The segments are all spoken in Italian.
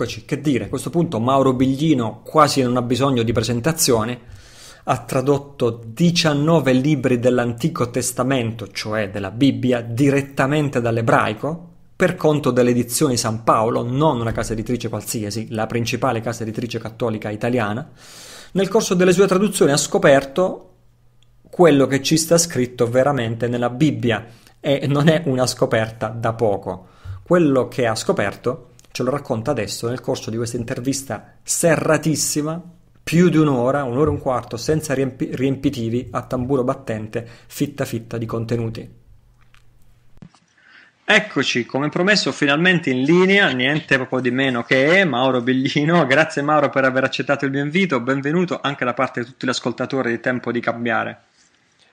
Eccoci, che dire, a questo punto Mauro Biglino quasi non ha bisogno di presentazione, ha tradotto 19 libri dell'Antico Testamento, cioè della Bibbia, direttamente dall'ebraico, per conto delle edizioni San Paolo, non una casa editrice qualsiasi, la principale casa editrice cattolica italiana. Nel corso delle sue traduzioni ha scoperto quello che ci sta scritto veramente nella Bibbia e non è una scoperta da poco. Quello che ha scoperto ce lo racconta adesso nel corso di questa intervista serratissima, più di un'ora, un'ora e un quarto, senza riempi- riempitivi, a tamburo battente, fitta fitta di contenuti. Eccoci, come promesso, finalmente in linea, niente proprio di meno che Mauro Biglino. Grazie Mauro per aver accettato il mio invito, benvenuto anche da parte di tutti gli ascoltatori di Tempo di Cambiare.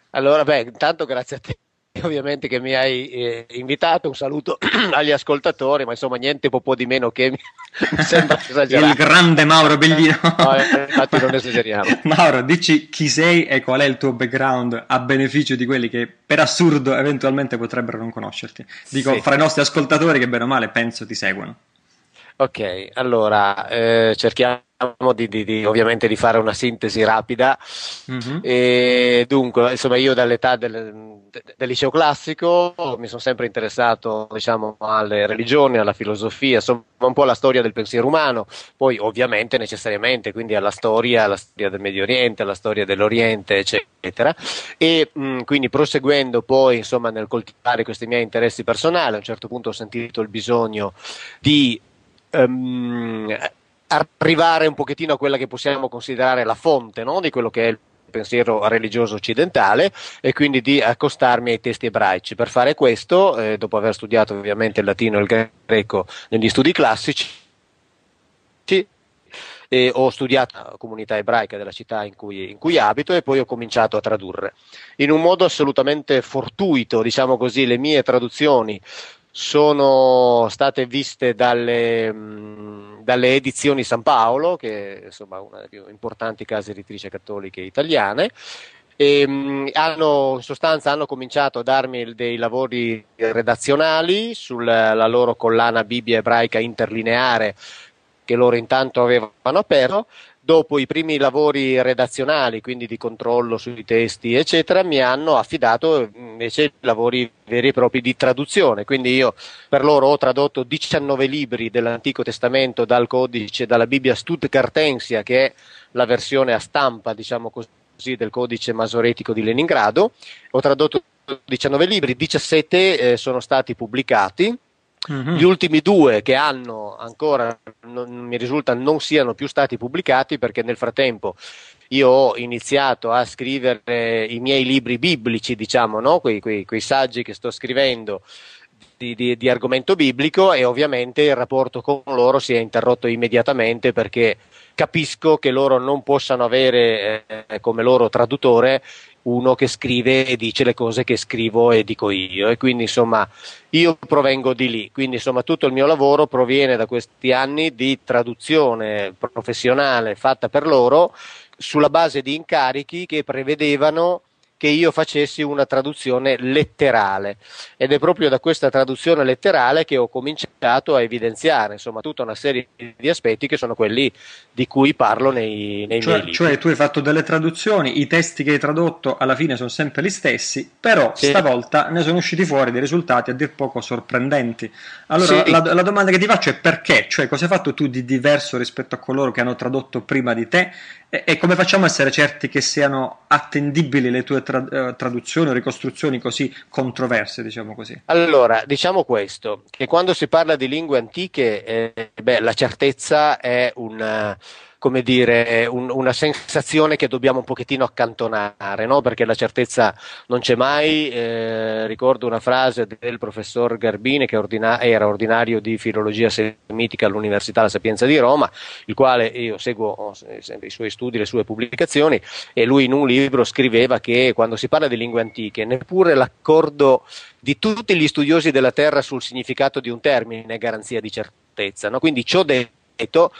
Allora, beh, intanto grazie a te ovviamente che mi hai eh, invitato, un saluto agli ascoltatori, ma insomma niente po' di meno che mi sembra esagerato. il grande Mauro Bellino. no, eh, infatti non esageriamo. Mauro, dici chi sei e qual è il tuo background a beneficio di quelli che per assurdo eventualmente potrebbero non conoscerti. Dico, sì. fra i nostri ascoltatori che bene o male penso ti seguono. Ok, allora eh, cerchiamo di, di, di, ovviamente di fare una sintesi rapida. Mm-hmm. E dunque, insomma, io dall'età del, del, liceo classico mi sono sempre interessato diciamo, alle religioni, alla filosofia, insomma, un po' alla storia del pensiero umano, poi ovviamente necessariamente quindi alla storia, alla storia del Medio Oriente, alla storia dell'Oriente, eccetera. E mh, quindi proseguendo poi insomma, nel coltivare questi miei interessi personali, a un certo punto ho sentito il bisogno di um, arrivare un pochettino a quella che possiamo considerare la fonte no? di quello che è il pensiero religioso occidentale e quindi di accostarmi ai testi ebraici. Per fare questo, eh, dopo aver studiato ovviamente il latino e il greco negli studi classici, e ho studiato la comunità ebraica della città in cui, in cui, abito e poi ho cominciato a tradurre. In un modo assolutamente fortuito, diciamo così, le mie traduzioni sono state viste dalle, dalle, edizioni San Paolo, che è insomma, una delle più importanti case editrici cattoliche italiane, e hanno, in sostanza hanno cominciato a darmi dei lavori redazionali sulla loro collana Bibbia ebraica interlineare che loro intanto avevano aperto dopo i primi lavori redazionali, quindi di controllo sui testi, eccetera, mi hanno affidato invece lavori veri e propri di traduzione. Quindi io per loro ho tradotto 19 libri dell'Antico Testamento dal codice, dalla Bibbia Stuttgartensia, che è la versione a stampa, diciamo così, del codice masoretico di Leningrado. Ho tradotto 19 libri, 17 eh, sono stati pubblicati Mm-hmm. Gli ultimi due che hanno ancora, non, mi risulta, non siano più stati pubblicati perché nel frattempo io ho iniziato a scrivere i miei libri biblici, diciamo, no? quei, quei, quei saggi che sto scrivendo di, di, di, argomento biblico e ovviamente il rapporto con loro si è interrotto immediatamente perché capisco che loro non possano avere eh, come loro traduttore uno che scrive e dice le cose che scrivo e dico io. E quindi insomma io provengo di lì, quindi insomma tutto il mio lavoro proviene da questi anni di traduzione professionale fatta per loro sulla base di incarichi che prevedevano che io facessi una traduzione letterale ed è proprio da questa traduzione letterale che ho cominciato a evidenziare insomma tutta una serie di aspetti che sono quelli di cui parlo nei, nei cioè, miei libri. Cioè tu hai fatto delle traduzioni, i testi che hai tradotto alla fine sono sempre gli stessi, però sì. stavolta ne sono usciti fuori dei risultati a dir poco sorprendenti. Allora sì. la, la, domanda che ti faccio è perché? Cioè cosa hai fatto tu di diverso rispetto a coloro che hanno tradotto prima di te e, e come facciamo a essere certi che siano attendibili le tue tra, uh, traduzioni o ricostruzioni così controverse, diciamo così? Allora, diciamo questo, che quando si parla di lingue antiche, eh, beh, la certezza è un come dire, un, una sensazione che dobbiamo un pochettino accantonare, no? perché la certezza non c'è mai. Eh, ricordo una frase del professor Garbini, che ordina- era ordinario di filologia semitica all'Università La Sapienza di Roma, il quale io seguo sempre i suoi studi, le sue pubblicazioni, e lui in un libro scriveva che quando si parla di lingue antiche, neppure l'accordo di tutti gli studiosi della Terra sul significato di un termine è garanzia di certezza. No? Quindi ciò detto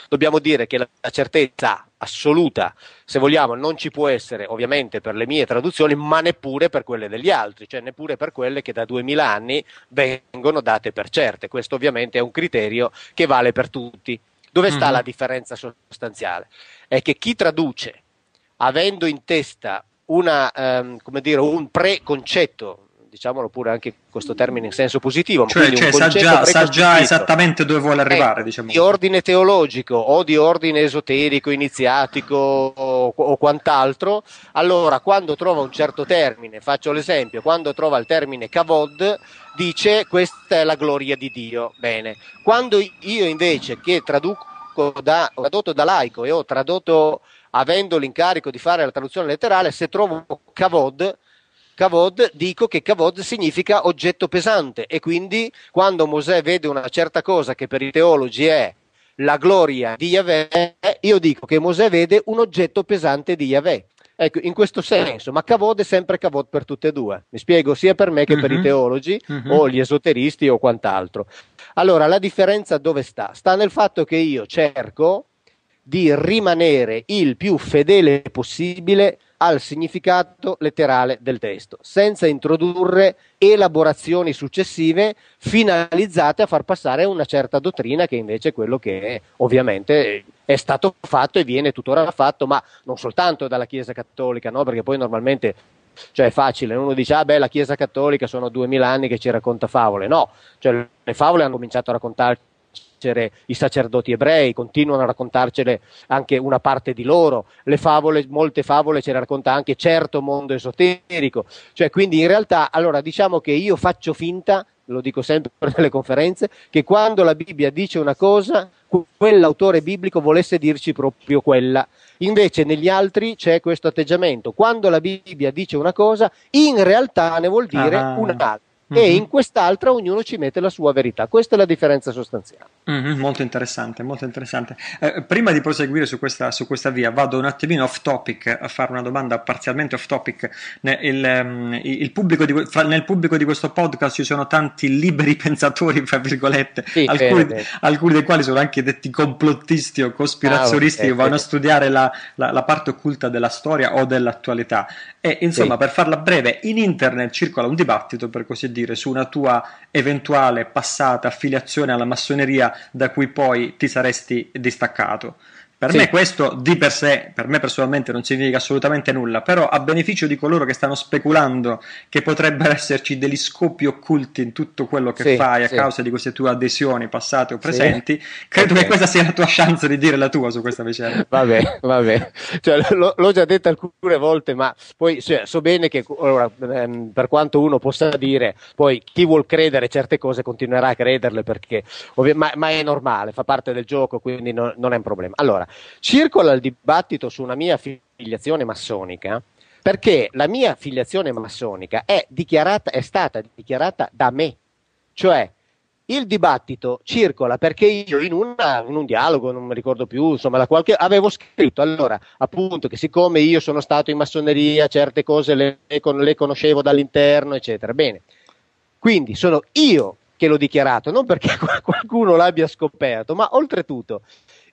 dobbiamo dire che la certezza assoluta, se vogliamo, non ci può essere ovviamente per le mie traduzioni, ma neppure per quelle degli altri, cioè neppure per quelle che da duemila anni vengono date per certe. Questo ovviamente è un criterio che vale per tutti. Dove sta mm-hmm. la differenza sostanziale? È che chi traduce avendo in testa una, um, dire, un preconcetto diciamolo pure anche questo termine in senso positivo. Cioè, cioè sa, già, sa, già, esattamente dove vuole arrivare. Diciamo. Di ordine teologico o di ordine esoterico, iniziatico o, o, quant'altro, allora quando trova un certo termine, faccio l'esempio, quando trova il termine kavod, dice questa è la gloria di Dio. Bene. Quando io invece che traduco da, ho tradotto da laico e ho tradotto avendo l'incarico di fare la traduzione letterale, se trovo kavod, Kavod, dico che Kavod significa oggetto pesante e quindi quando Mosè vede una certa cosa che per i teologi è la gloria di Yahweh, io dico che Mosè vede un oggetto pesante di Yahweh. Ecco, in questo senso, ma Kavod è sempre Kavod per tutte e due. Mi spiego sia per me che uh-huh. per i mhm. teologi uh-huh. o gli esoteristi o quant'altro. Allora, la differenza dove sta? Sta nel fatto che io cerco di rimanere il più fedele possibile al significato letterale del testo, senza introdurre elaborazioni successive finalizzate a far passare una certa dottrina che invece è quello che ovviamente è stato fatto e viene tuttora fatto, ma non soltanto dalla Chiesa Cattolica, no? perché poi normalmente cioè è facile, uno dice ah beh la Chiesa Cattolica sono duemila anni che ci racconta favole, no, cioè le favole hanno cominciato a raccontarci i sacerdoti ebrei, continuano a raccontarcele anche una parte di loro, le favole, molte favole ce le racconta anche certo mondo esoterico, cioè quindi in realtà allora diciamo che io faccio finta, lo dico sempre nelle conferenze, che quando la Bibbia dice una cosa, quell'autore biblico volesse dirci proprio quella. Invece negli altri c'è questo atteggiamento, quando la Bibbia dice una cosa, in realtà ne vuol dire ah. un'altra mm-hmm. e in quest'altra ognuno ci mette la sua verità. Questa è la differenza sostanziale. Mm-hmm, molto interessante, molto interessante. Eh, prima di proseguire su questa, su questa, via, vado un attimino off topic a fare una domanda parzialmente off topic. Nel, il, um, il pubblico di, fra, nel pubblico di questo podcast ci sono tanti liberi pensatori, fra virgolette, sì, alcuni, bene, alcuni, dei quali sono anche detti complottisti o cospirazionisti ah, okay, che vanno a studiare la, la, la, parte occulta della storia o dell'attualità. E insomma, sì. per farla breve, in internet circola un dibattito, per così dire, su una tua eventuale passata affiliazione alla massoneria da cui poi ti saresti distaccato. Per sì. me questo di per sé, per me personalmente non significa assolutamente nulla, però a beneficio di coloro che stanno speculando che potrebbero esserci degli scopi occulti in tutto quello che sì, fai a sì. causa di queste tue adesioni passate o presenti, credo okay. che questa sia la tua chance di dire la tua su questa vicenda. Vabbè, vabbè, cioè, lo, l'ho già detto alcune volte, ma poi cioè, so bene che allora, ehm, per quanto uno possa dire, poi chi vuol credere certe cose continuerà a crederle perché, ovvi- ma, ma, è normale, fa parte del gioco, quindi no, non è un problema. Allora, circola il dibattito su una mia filiazione massonica perché la mia filiazione massonica è, è stata dichiarata da me, cioè il dibattito circola perché io in, una, in, un dialogo, non mi ricordo più, insomma, qualche, avevo scritto allora appunto che siccome io sono stato in massoneria, certe cose le, le conoscevo dall'interno, eccetera. Bene, quindi sono io che l'ho dichiarato, non perché qualcuno l'abbia scoperto, ma oltretutto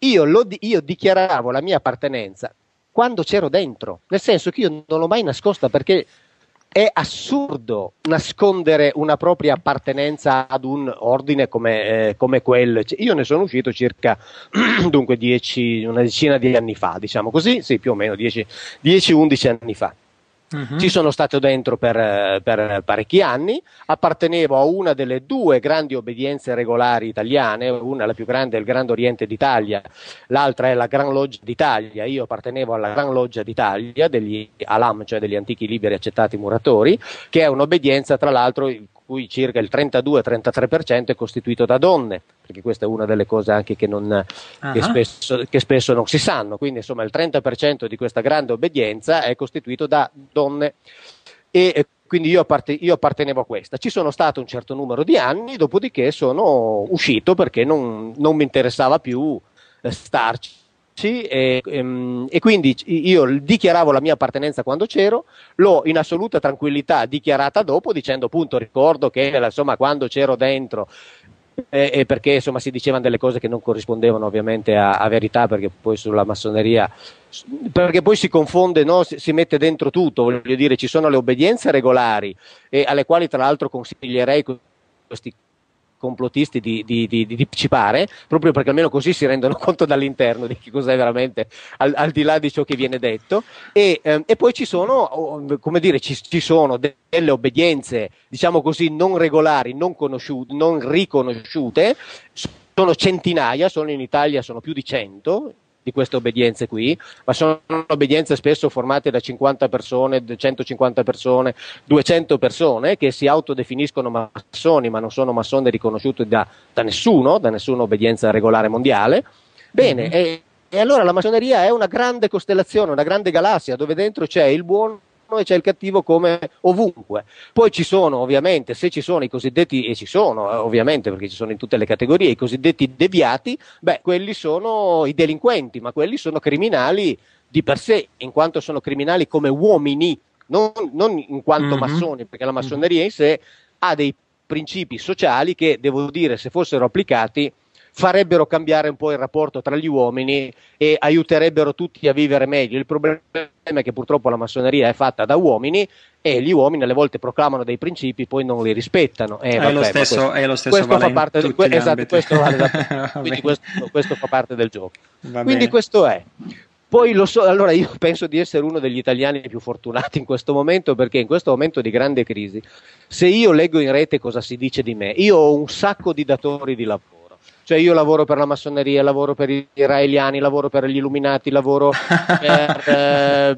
io, lo, io dichiaravo la mia appartenenza quando c'ero dentro, nel senso che io non l'ho mai nascosta perché è assurdo nascondere una propria appartenenza ad un ordine come, eh, come quello. Io ne sono uscito circa dunque dieci, una decina di anni fa, diciamo così, sì, più o meno 10-11 anni fa. Uh-huh. Ci sono stato dentro per, per, parecchi anni, appartenevo a una delle due grandi obbedienze regolari italiane, una la più grande è il Grande Oriente d'Italia, l'altra è la Gran Loggia d'Italia. Io appartenevo alla Gran Loggia d'Italia degli Alam, cioè degli antichi liberi accettati muratori, che è un'obbedienza tra l'altro cui circa il 32-33% è costituito da donne, perché questa è una delle cose anche che, non, uh-huh. che, spesso, che, spesso, non si sanno, quindi insomma il 30% di questa grande obbedienza è costituito da donne e quindi io, apparte, io, appartenevo a questa. Ci sono stato un certo numero di anni, dopodiché sono uscito perché non, non mi interessava più eh, starci e, ehm, e, quindi io dichiaravo la mia appartenenza quando c'ero, l'ho in assoluta tranquillità dichiarata dopo dicendo appunto ricordo che insomma quando c'ero dentro e, e perché insomma si dicevano delle cose che non corrispondevano ovviamente a, a verità perché poi sulla massoneria perché poi si confonde, no? si, si, mette dentro tutto, voglio dire ci sono le obbedienze regolari e alle quali tra l'altro consiglierei questi complottisti di, di, di, di, ci pare, proprio perché almeno così si rendono conto dall'interno di che cos'è veramente al, al di là di ciò che viene detto. E, ehm, e poi ci sono, come dire, ci, ci, sono delle obbedienze, diciamo così, non regolari, non, non riconosciute, sono centinaia, sono in Italia sono più di cento di queste obbedienze qui, ma sono obbedienze spesso formate da 50 persone, 150 persone, 200 persone che si autodefiniscono massoni, ma non sono massoni riconosciuti da, da nessuno, da nessuna obbedienza regolare mondiale. Bene, mm-hmm. e, e allora la massoneria è una grande costellazione, una grande galassia dove dentro c'è il buono e c'è il cattivo come ovunque. Poi ci sono ovviamente, se ci sono i cosiddetti, e ci sono eh, ovviamente perché ci sono in tutte le categorie, i cosiddetti deviati, beh, quelli sono i delinquenti, ma quelli sono criminali di per sé, in quanto sono criminali come uomini, non, non in quanto mm-hmm. massoni, perché la massoneria in sé ha dei principi sociali che, devo dire, se fossero applicati, farebbero cambiare un po' il rapporto tra gli uomini e aiuterebbero tutti a vivere meglio. Il problema è che purtroppo la massoneria è fatta da uomini e gli uomini alle volte proclamano dei principi poi non li rispettano. Eh, è, lo stesso, questo, è, lo stesso, questo fa parte del, que- esatto, questo, vale quindi questo, questo, fa parte del gioco. Va quindi bene. questo è. Poi lo so, allora io penso di essere uno degli italiani più fortunati in questo momento perché in questo momento di grande crisi, se io leggo in rete cosa si dice di me, io ho un sacco di datori di lavoro cioè io lavoro per la massoneria, lavoro per gli israeliani, lavoro per gli illuminati, lavoro per... eh,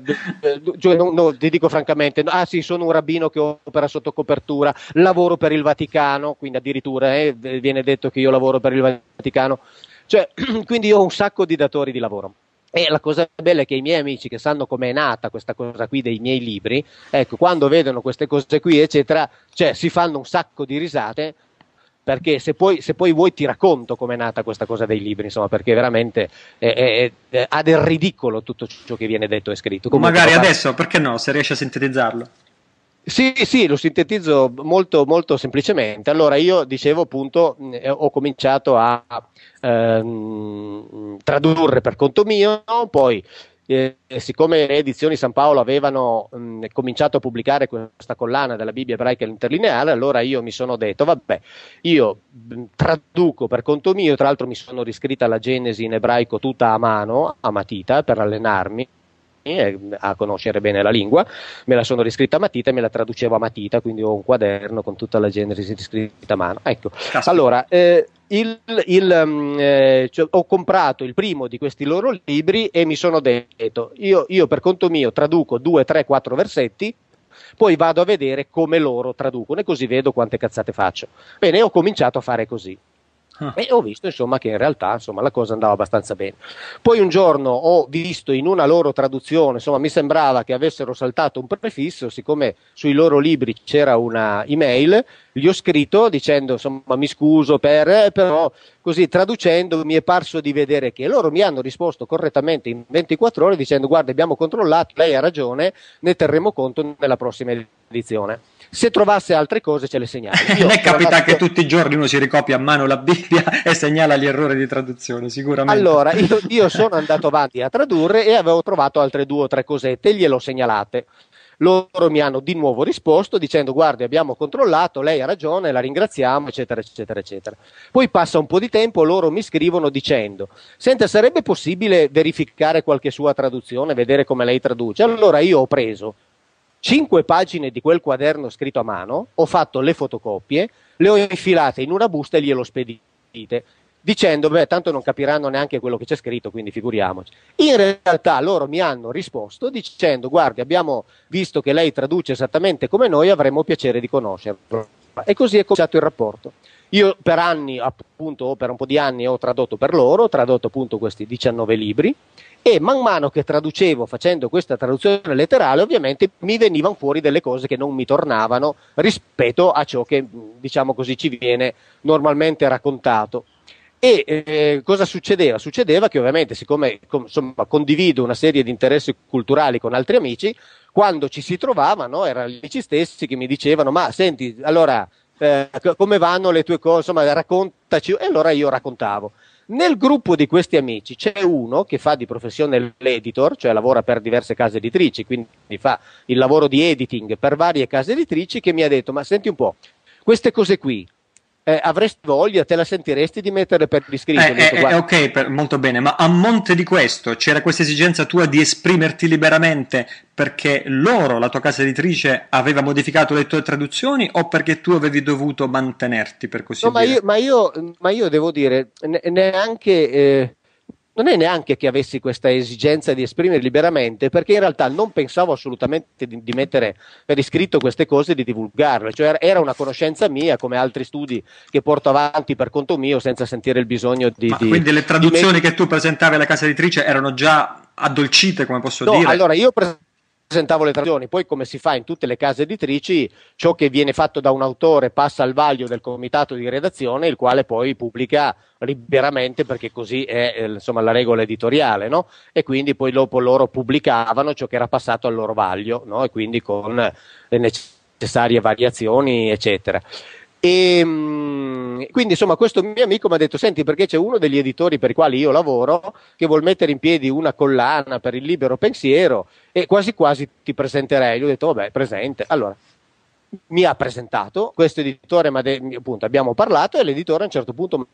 cioè, no, no, ti dico francamente, ah sì, sono un rabbino che opera sotto copertura, lavoro per il Vaticano, quindi addirittura eh, viene detto che io lavoro per il Vaticano. Cioè, quindi io ho un sacco di datori di lavoro. E la cosa bella è che i miei amici che sanno com'è nata questa cosa qui dei miei libri, ecco, quando vedono queste cose qui, eccetera, cioè si fanno un sacco di risate perché se poi, se poi, vuoi ti racconto com'è nata questa cosa dei libri, insomma, perché veramente è, è, è, ha del ridicolo tutto ciò che viene detto e scritto. Comunque, Magari adesso, perché no, se riesci a sintetizzarlo. Sì, sì, lo sintetizzo molto, molto semplicemente. Allora, io dicevo appunto, eh, ho cominciato a ehm, tradurre per conto mio, poi eh, siccome le edizioni San Paolo avevano mh, cominciato a pubblicare questa collana della Bibbia ebraica interlineare, allora io mi sono detto, vabbè, io traduco per conto mio, tra l'altro mi sono riscritta la Genesi in ebraico tutta a mano, a matita, per allenarmi a conoscere bene la lingua, me la sono riscritta a matita e me la traducevo a matita, quindi ho un quaderno con tutta la Genesi riscritta a mano. Ecco, Caspita. allora, eh, il, il, um, eh, cioè, ho comprato il primo di questi loro libri e mi sono detto, io, io per conto mio traduco due, tre, quattro versetti, poi vado a vedere come loro traducono e così vedo quante cazzate faccio. Bene, ho cominciato a fare così. Ah. E ho visto insomma che in realtà insomma, la cosa andava abbastanza bene. Poi un giorno ho visto in una loro traduzione, insomma mi sembrava che avessero saltato un prefisso, siccome sui loro libri c'era una email, gli ho scritto dicendo insomma mi scuso per, eh, però così traducendo mi è parso di vedere che loro mi hanno risposto correttamente in 24 ore dicendo guarda abbiamo controllato, lei ha ragione, ne terremo conto nella prossima edizione se trovasse altre cose ce le segnala. Non è capita che tutti i giorni uno si ricopia a mano la Bibbia e segnala gli errori di traduzione, sicuramente. Allora, io, io sono andato avanti a tradurre e avevo trovato altre due o tre cosette e gliele ho segnalate. Loro mi hanno di nuovo risposto dicendo guardi abbiamo controllato, lei ha ragione, la ringraziamo, eccetera, eccetera, eccetera. Poi passa un po' di tempo, loro mi scrivono dicendo senta sarebbe possibile verificare qualche sua traduzione, vedere come lei traduce? Allora io ho preso cinque pagine di quel quaderno scritto a mano, ho fatto le fotocopie, le ho infilate in una busta e glielo spedite, dicendo, beh, tanto non capiranno neanche quello che c'è scritto, quindi figuriamoci. In realtà loro mi hanno risposto dicendo, guardi, abbiamo visto che lei traduce esattamente come noi, avremmo piacere di conoscerlo. E così è cominciato il rapporto. Io per anni, appunto, per un po' di anni ho tradotto per loro, ho tradotto appunto questi 19 libri e man mano che traducevo facendo questa traduzione letterale ovviamente mi venivano fuori delle cose che non mi tornavano rispetto a ciò che diciamo così ci viene normalmente raccontato. E eh, cosa succedeva? Succedeva che ovviamente siccome insomma, condivido una serie di interessi culturali con altri amici, quando ci si trovavano erano gli amici stessi che mi dicevano ma senti allora eh, come vanno le tue cose, insomma raccontaci e allora io raccontavo. Nel gruppo di questi amici c'è uno che fa di professione l'editor, cioè lavora per diverse case editrici, quindi fa il lavoro di editing per varie case editrici, che mi ha detto, ma senti un po', queste cose qui, eh, avresti voglia, te la sentiresti di mettere per iscritto? Eh, detto, eh, ok, per, molto bene, ma a monte di questo c'era questa esigenza tua di esprimerti liberamente perché loro, la tua casa editrice, aveva modificato le tue traduzioni o perché tu avevi dovuto mantenerti per così no, dire? Ma io, ma io, ma io devo dire, neanche... Non è neanche che avessi questa esigenza di esprimere liberamente, perché in realtà non pensavo assolutamente di, di mettere per iscritto queste cose e di divulgarle, cioè era una conoscenza mia, come altri studi che porto avanti per conto mio, senza sentire il bisogno di. Ma di quindi le traduzioni met- che tu presentavi alla casa editrice erano già addolcite, come posso no, dire? Allora, io pre- presentavo le traduzioni, poi come si fa in tutte le case editrici, ciò che viene fatto da un autore passa al vaglio del comitato di redazione, il quale poi pubblica liberamente perché così è eh, insomma, la regola editoriale, no? e quindi poi dopo loro pubblicavano ciò che era passato al loro vaglio, no? e quindi con le necessarie variazioni, eccetera. E, ehm, quindi insomma questo mio amico mi ha detto senti perché c'è uno degli editori per i quali io lavoro che vuol mettere in piedi una collana per il libero pensiero e quasi quasi ti presenterei. Gli ho detto vabbè presente. Allora mi ha presentato, questo editore de- appunto abbiamo parlato e l'editore a un certo punto mi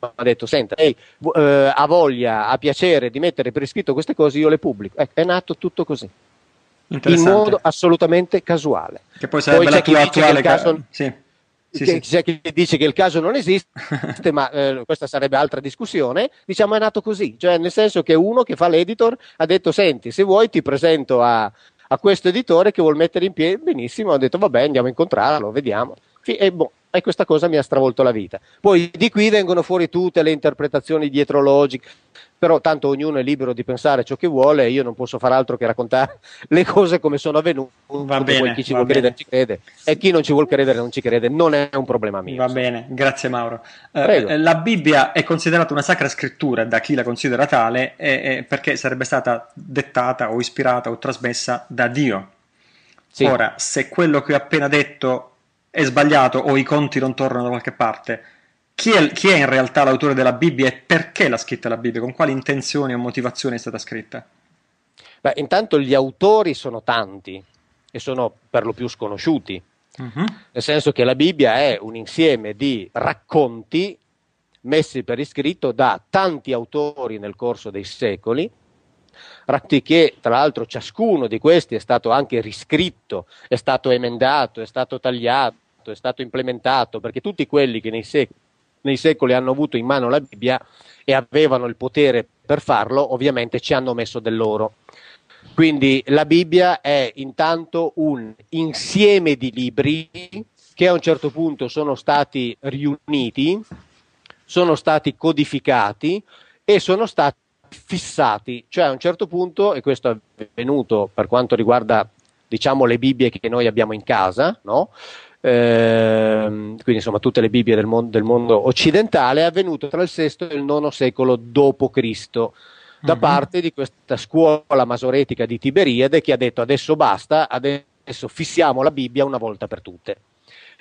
ha detto senta lei eh, ha voglia, ha piacere di mettere per iscritto queste cose io le pubblico. Eh, è nato tutto così. In modo assolutamente casuale. Che poi sarebbe poi la tua attuale caso... Ca- sì sì, che, sì. c'è chi dice che il caso non esiste, ma eh, questa sarebbe altra discussione. Diciamo è nato così, cioè nel senso che uno che fa l'editor ha detto: Senti, se vuoi ti presento a, a questo editore che vuol mettere in piedi. Benissimo, ho detto: Vabbè, andiamo a incontrarlo, vediamo. E, boh, e questa cosa mi ha stravolto la vita. Poi di qui vengono fuori tutte le interpretazioni dietrologiche, però tanto ognuno è libero di pensare ciò che vuole e io non posso fare altro che raccontare le cose come sono avvenute. Va bene, poi chi ci vuole credere ci crede e chi non ci vuole credere non ci crede, non è un problema mio. Va bene, grazie Mauro. Uh, la Bibbia è considerata una sacra scrittura da chi la considera tale eh, eh, perché sarebbe stata dettata o ispirata o trasmessa da Dio. Sì. Ora, se quello che ho appena detto è sbagliato o i conti non tornano da qualche parte, chi è, chi è, in realtà l'autore della Bibbia e perché l'ha scritta la Bibbia? Con quali intenzioni o motivazioni è stata scritta? Beh, intanto gli autori sono tanti e sono per lo più sconosciuti, uh-huh. nel senso che la Bibbia è un insieme di racconti messi per iscritto da tanti autori nel corso dei secoli, racconti che tra l'altro ciascuno di questi è stato anche riscritto, è stato emendato, è stato tagliato, è stato implementato, perché tutti quelli che nei secoli nei secoli hanno avuto in mano la Bibbia e avevano il potere per farlo, ovviamente ci hanno messo del loro. Quindi la Bibbia è intanto un insieme di libri che a un certo punto sono stati riuniti, sono stati codificati e sono stati fissati, cioè a un certo punto, e questo è avvenuto per quanto riguarda diciamo le Bibbie che noi abbiamo in casa, no? Ehm, quindi insomma tutte le Bibbie del mondo, del mondo, occidentale, è avvenuto tra il VI e il IX secolo d.C. da mm-hmm. parte di questa scuola masoretica di Tiberiade che ha detto adesso basta, adesso fissiamo la Bibbia una volta per tutte.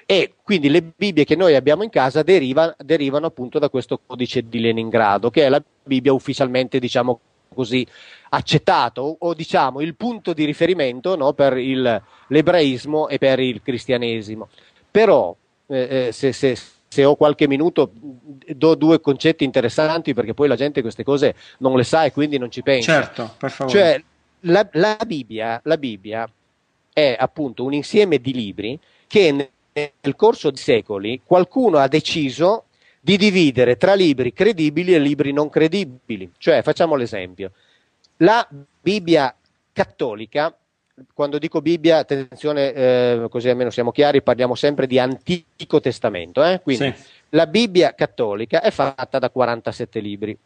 E quindi le Bibbie che noi abbiamo in casa deriva, derivano appunto da questo codice di Leningrado, che è la Bibbia ufficialmente, diciamo così, accettato o, diciamo il punto di riferimento no, per il, l'ebraismo e per il cristianesimo. Però eh, eh, se, se, se, ho qualche minuto do due concetti interessanti perché poi la gente queste cose non le sa e quindi non ci pensa. Certo, per favore. Cioè, la, la, Bibbia, la Bibbia è appunto un insieme di libri che nel corso di secoli qualcuno ha deciso di dividere tra libri credibili e libri non credibili. Cioè, facciamo l'esempio. La Bibbia cattolica, quando dico Bibbia, attenzione, eh, così almeno siamo chiari, parliamo sempre di Antico Testamento. Eh? Quindi sì. la Bibbia cattolica è fatta da 47 libri.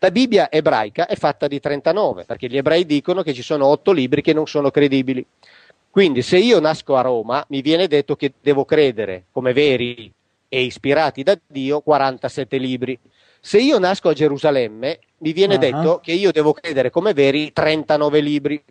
La Bibbia ebraica è fatta di 39, perché gli ebrei dicono che ci sono 8 libri che non sono credibili. Quindi se io nasco a Roma, mi viene detto che devo credere come veri e ispirati da Dio 47 libri. Se io nasco a Gerusalemme, mi viene uh-huh. detto che io devo credere come veri 39 libri.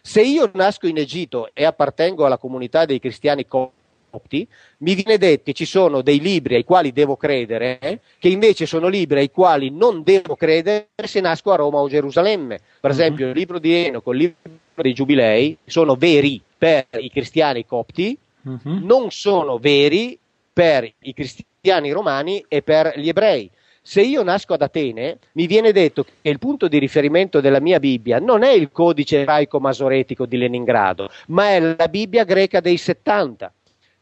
Se io nasco in Egitto e appartengo alla comunità dei cristiani copti, mi viene detto che ci sono dei libri ai quali devo credere, che invece sono libri ai quali non devo credere se nasco a Roma o Gerusalemme. Per uh-huh. esempio, il libro di Enoco, il libro dei Giubilei, sono veri per i cristiani copti, uh-huh. non sono veri per i cristiani romani e per gli ebrei. Se io nasco ad Atene, mi viene detto che il punto di riferimento della mia Bibbia non è il codice ebraico masoretico di Leningrado, ma è la Bibbia greca dei 70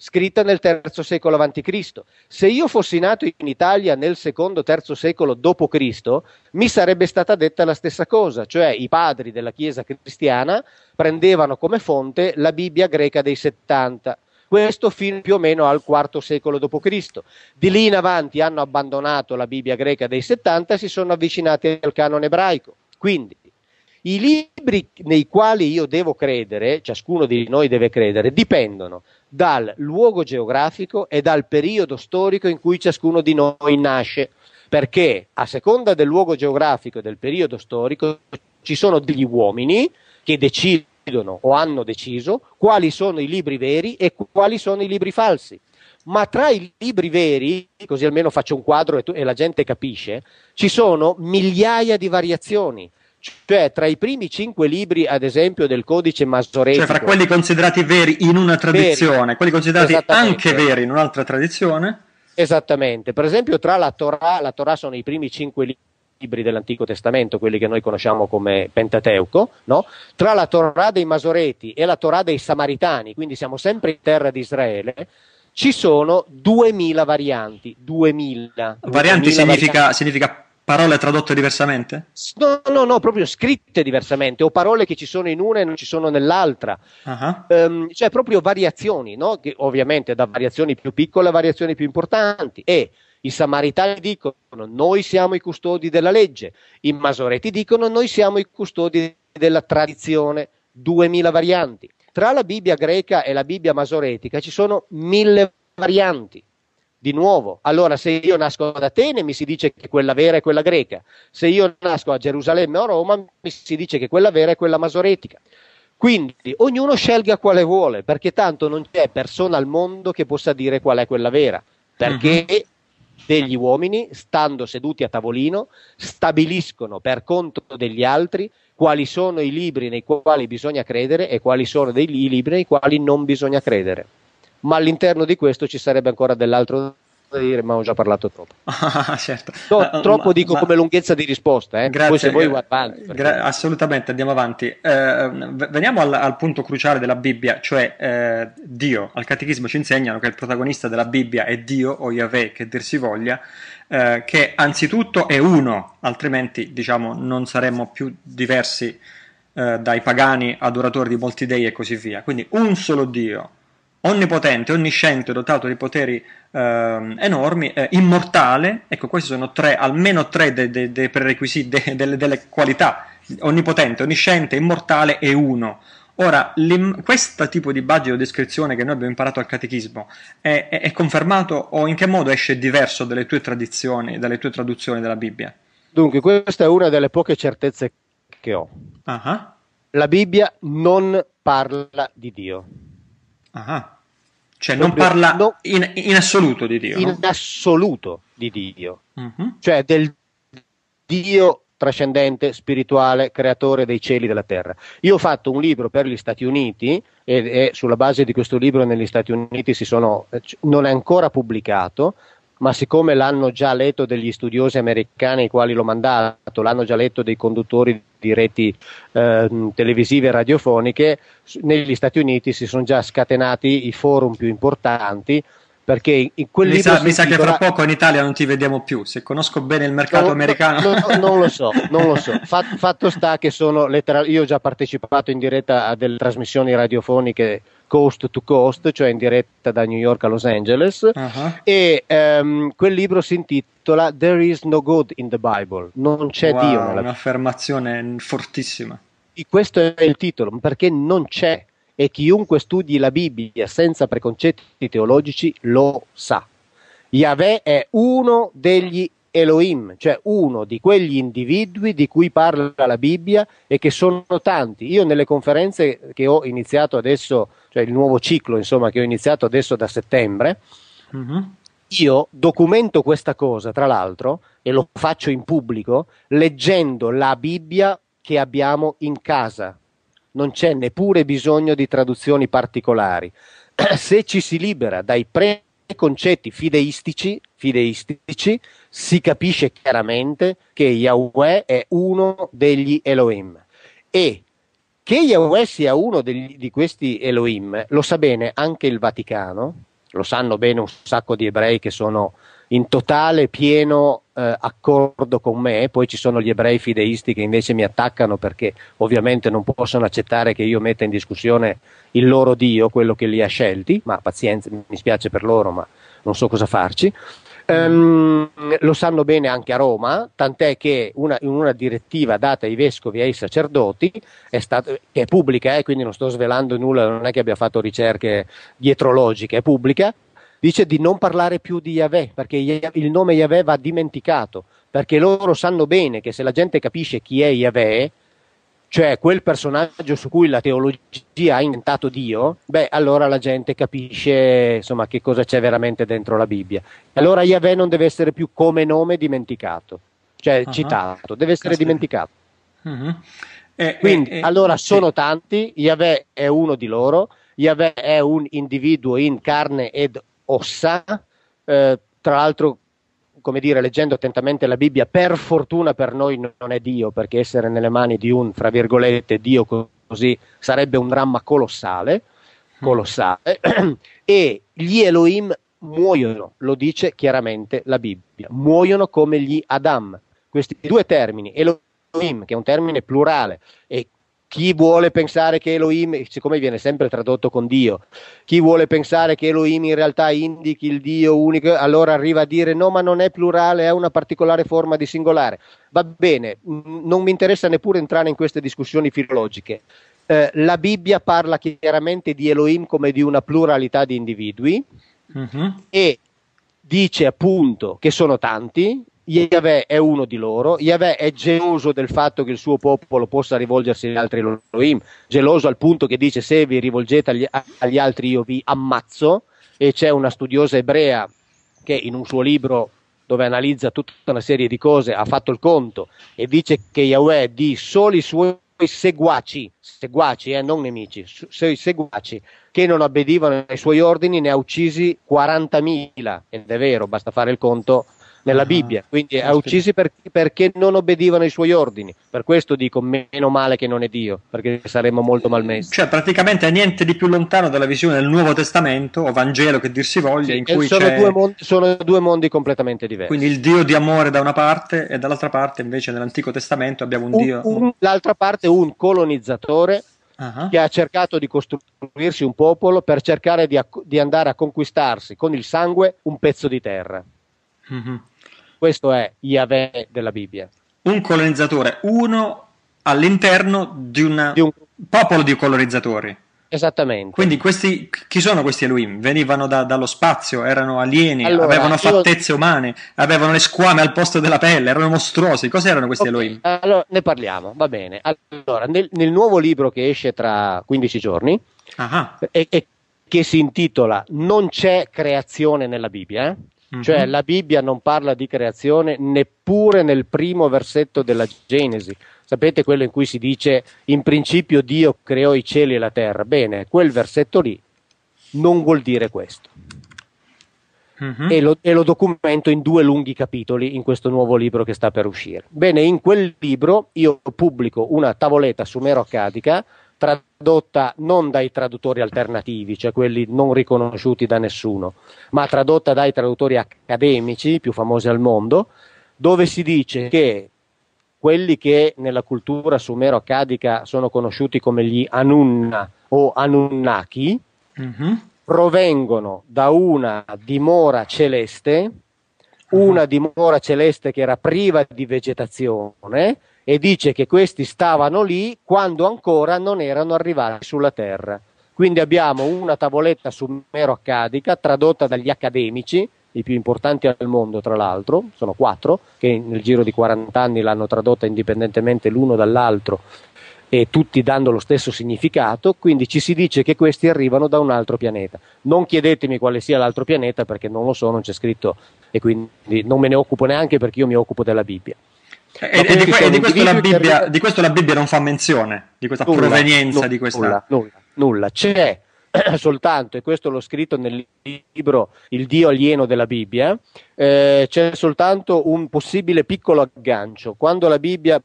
scritta nel III secolo a.C. Se io fossi nato in Italia nel secondo III secolo d.C., mi sarebbe stata detta la stessa cosa, cioè i padri della Chiesa cristiana prendevano come fonte la Bibbia greca dei 70 questo fino più o meno al IV secolo d.C. Di lì in avanti hanno abbandonato la Bibbia greca dei 70 e si sono avvicinati al canone ebraico. Quindi i libri nei quali io devo credere, ciascuno di noi deve credere, dipendono dal luogo geografico e dal periodo storico in cui ciascuno di noi nasce, perché a seconda del luogo geografico e del periodo storico ci sono degli uomini che decidono o hanno deciso quali sono i libri veri e quali sono i libri falsi. Ma tra i libri veri, così almeno faccio un quadro e, tu, e la gente capisce, ci sono migliaia di variazioni cioè tra i primi cinque libri, ad esempio, del codice masoretico. Cioè fra quelli considerati veri in una tradizione, veri, quelli considerati anche veri in un'altra tradizione. Esattamente, per esempio tra la Torah, la Torah sono i primi cinque libri dell'Antico Testamento, quelli che noi conosciamo come Pentateuco, no? tra la Torah dei Masoreti e la Torah dei Samaritani, quindi siamo sempre in terra di Israele, ci sono 2000 varianti. 2000. Varianti 2000 significa, varianti. significa Parole tradotte diversamente? No, no, no, proprio scritte diversamente, o parole che ci sono in una e non ci sono nell'altra. Uh-huh. Um, cioè proprio variazioni, no? che ovviamente da variazioni più piccole a variazioni più importanti. E i samaritani dicono noi siamo i custodi della legge, i masoreti dicono noi siamo i custodi della tradizione, duemila varianti. Tra la Bibbia greca e la Bibbia masoretica ci sono mille varianti di nuovo, allora se io nasco ad Atene mi si dice che quella vera è quella greca, se io nasco a Gerusalemme o a Roma mi si dice che quella vera è quella masoretica. Quindi ognuno scelga quale vuole, perché tanto non c'è persona al mondo che possa dire qual è quella vera, perché uh-huh. Degli uomini, stando seduti a tavolino, stabiliscono per conto degli altri quali sono i libri nei quali bisogna credere e quali sono dei libri nei quali non bisogna credere. Ma all'interno di questo ci sarebbe ancora dell'altro da dire, ma ho già parlato troppo. Ah, certo. no, uh, troppo ma, dico ma... come lunghezza di risposta, eh? grazie, poi se vuoi gra- avanti. Perché... Gra- assolutamente, andiamo avanti. Eh, veniamo al, al, punto cruciale della Bibbia, cioè eh, Dio. Al catechismo ci insegnano che il protagonista della Bibbia è Dio o Yahweh, che dir si voglia, eh, che anzitutto è uno, altrimenti diciamo non saremmo più diversi eh, dai pagani adoratori di molti dei e così via. Quindi un solo Dio onnipotente, onnisciente, dotato di poteri eh, enormi, eh, immortale, ecco questi sono tre, almeno tre dei de, de prerequisiti, de, delle, delle qualità, onnipotente, onnisciente, immortale e uno. Ora, questo tipo di budget o descrizione che noi abbiamo imparato al catechismo è, è, è, confermato o in che modo esce diverso dalle tue tradizioni, dalle tue traduzioni della Bibbia? Dunque, questa è una delle poche certezze che ho. Uh-huh. La Bibbia non parla di Dio. Ah, cioè non parla no, in, in, assoluto di Dio. In no? assoluto di Dio. Uh-huh. Cioè del Dio trascendente, spirituale, creatore dei cieli e della terra. Io ho fatto un libro per gli Stati Uniti e, e sulla base di questo libro negli Stati Uniti sono, non è ancora pubblicato, ma siccome l'hanno già letto degli studiosi americani ai quali l'ho mandato, l'hanno già letto dei conduttori di reti eh, televisive e radiofoniche, negli Stati Uniti si sono già scatenati i forum più importanti perché in quel mi sa, mi sa che fra poco in Italia non ti vediamo più se conosco bene il mercato no, americano no, no, non lo so, non lo so. Fatto, fatto sta che sono letteral- io ho già partecipato in diretta a delle trasmissioni radiofoniche coast to coast, cioè in diretta da New York a Los Angeles, uh-huh. e um, quel libro si intitola There is no God in the Bible, non c'è wow, Dio nella. Un'affermazione fortissima. E questo è il titolo, perché non c'è, e chiunque studi la Bibbia senza preconcetti teologici lo sa. Yahweh è uno degli Elohim, cioè uno di quegli individui di cui parla la Bibbia e che sono tanti. Io nelle conferenze che ho iniziato adesso cioè il nuovo ciclo insomma, che ho iniziato adesso da settembre, uh-huh. io documento questa cosa, tra l'altro, e lo faccio in pubblico, leggendo la Bibbia che abbiamo in casa. Non c'è neppure bisogno di traduzioni particolari. Se ci si libera dai pre concetti fideistici, fideistici si capisce chiaramente che Yahweh è uno degli Elohim e che Yahweh sia uno degli, di questi Elohim lo sa bene anche il Vaticano, lo sanno bene un sacco di ebrei che sono in totale, pieno eh, accordo con me, poi ci sono gli ebrei fideisti che invece mi attaccano perché ovviamente non possono accettare che io metta in discussione il loro Dio, quello che li ha scelti, ma pazienza, mi spiace per loro, ma non so cosa farci. Um, lo sanno bene anche a Roma, tant'è che una, in una direttiva data ai vescovi e ai sacerdoti, è stato, che è pubblica, eh, quindi non sto svelando nulla, non è che abbia fatto ricerche dietrologiche, è pubblica, dice di non parlare più di Yahweh, perché il nome Yahweh va dimenticato, perché loro sanno bene che se la gente capisce chi è Yahweh, cioè quel personaggio su cui la teologia ha inventato Dio, beh, allora la gente capisce insomma che cosa c'è veramente dentro la Bibbia. Allora Yahweh non deve essere più come nome dimenticato, cioè uh-huh. citato, deve essere Caspita. dimenticato. Uh-huh. Eh, Quindi, eh, allora sono tanti, Yahweh è uno di loro, Yahweh è un individuo in carne ed ossa, eh, tra l'altro come dire, leggendo attentamente la Bibbia, per fortuna per noi non è Dio, perché essere nelle mani di un, fra virgolette, Dio così sarebbe un dramma colossale, colossale. e gli Elohim muoiono, lo dice chiaramente la Bibbia, muoiono come gli Adam. Questi due termini, Elohim, che è un termine plurale, e chi vuole pensare che Elohim, siccome viene sempre tradotto con Dio, chi vuole pensare che Elohim in realtà indichi il Dio unico, allora arriva a dire no, ma non è plurale, è una particolare forma di singolare. Va bene, non mi interessa neppure entrare in queste discussioni filologiche. Eh, la Bibbia parla chiaramente di Elohim come di una pluralità di individui uh-huh. e dice appunto che sono tanti, Yahweh è uno di loro, Yahweh è geloso del fatto che il suo popolo possa rivolgersi agli altri Elohim, geloso al punto che dice se vi rivolgete agli, agli altri io vi ammazzo. E c'è una studiosa ebrea che in un suo libro dove analizza tutta una serie di cose ha fatto il conto e dice che Yahweh di soli suoi seguaci, seguaci eh, non nemici, suoi seguaci che non obbedivano ai suoi ordini ne ha uccisi 40.000 ed è vero, basta fare il conto nella uh-huh. Bibbia, quindi ha uccisi per, perché non obbedivano ai suoi ordini. Per questo dico meno male che non è Dio, perché saremmo molto malmessi. Cioè, praticamente è niente di più lontano dalla visione del Nuovo Testamento o Vangelo che dir si voglia, sì, in cui sono c'è... due, mondi, sono due mondi completamente diversi. Quindi il Dio di amore da una parte e dall'altra parte invece nell'Antico Testamento abbiamo un, un Dio... Un, l'altra parte un colonizzatore Uh-huh. che ha cercato di costruirsi un popolo per cercare di, di, andare a conquistarsi con il sangue un pezzo di terra. Uh-huh. Questo è Yahweh della Bibbia. Un colonizzatore, uno all'interno di, una, di un popolo di colonizzatori. Esattamente. Quindi questi, chi sono questi Elohim? Venivano da, dallo spazio, erano alieni, allora, avevano fattezze io... umane, avevano le squame al posto della pelle, erano mostruosi. Cos'erano questi okay, Elohim? Allora, ne parliamo, va bene. Allora, nel, nel nuovo libro che esce tra 15 giorni, e, e, che si intitola Non c'è creazione nella Bibbia, eh? Mm-hmm. Cioè la Bibbia non parla di creazione neppure nel primo versetto della Genesi. Sapete quello in cui si dice in principio Dio creò i cieli e la terra? Bene, quel versetto lì non vuol dire questo. Mm-hmm. E, lo, e, lo, documento in due lunghi capitoli in questo nuovo libro che sta per uscire. Bene, in quel libro io pubblico una tavoletta sumero-accadica tradotta non dai traduttori alternativi, cioè quelli non riconosciuti da nessuno, ma tradotta dai traduttori accademici più famosi al mondo, dove si dice che quelli che nella cultura sumero-accadica sono conosciuti come gli Anunna o Anunnaki, mm-hmm. provengono da una dimora celeste, una dimora celeste che era priva di vegetazione, e dice che questi stavano lì quando ancora non erano arrivati sulla terra. Quindi abbiamo una tavoletta sumero-accadica tradotta dagli accademici, i più importanti al mondo tra l'altro, sono quattro, che nel giro di 40 anni l'hanno tradotta indipendentemente l'uno dall'altro e tutti dando lo stesso significato, quindi ci si dice che questi arrivano da un altro pianeta. Non chiedetemi quale sia l'altro pianeta perché non lo so, non c'è scritto e quindi non me ne occupo neanche perché io mi occupo della Bibbia. E, e, di, e di, questo Bibbia, di, questo la Bibbia, non fa menzione, di questa nulla, provenienza nulla, di questa... Nulla, nulla, nulla. C'è soltanto, e questo l'ho scritto nel libro Il Dio alieno della Bibbia, eh, c'è soltanto un possibile piccolo aggancio. Quando la Bibbia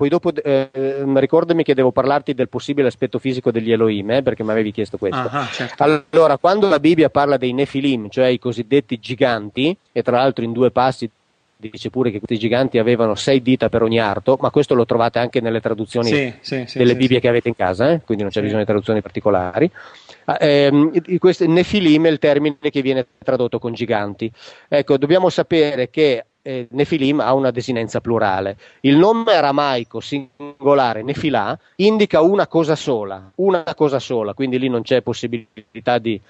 poi dopo eh, ricordami che devo parlarti del possibile aspetto fisico degli Elohim, eh, perché mi avevi chiesto questo. Ah, certo. Allora, quando la Bibbia parla dei Nefilim, cioè i cosiddetti giganti, e tra l'altro in due passi dice pure che questi giganti avevano sei dita per ogni arto, ma questo lo trovate anche nelle traduzioni sì, sì, sì, delle Bibbie che avete in casa, eh? quindi non c'è bisogno di traduzioni particolari. Ah, ehm, questo, Nefilim è il termine che viene tradotto con giganti. Ecco, dobbiamo sapere che eh, Nefilim ha una desinenza plurale. Il nome aramaico singolare Nefilà indica una cosa sola, una cosa sola, quindi lì non c'è possibilità di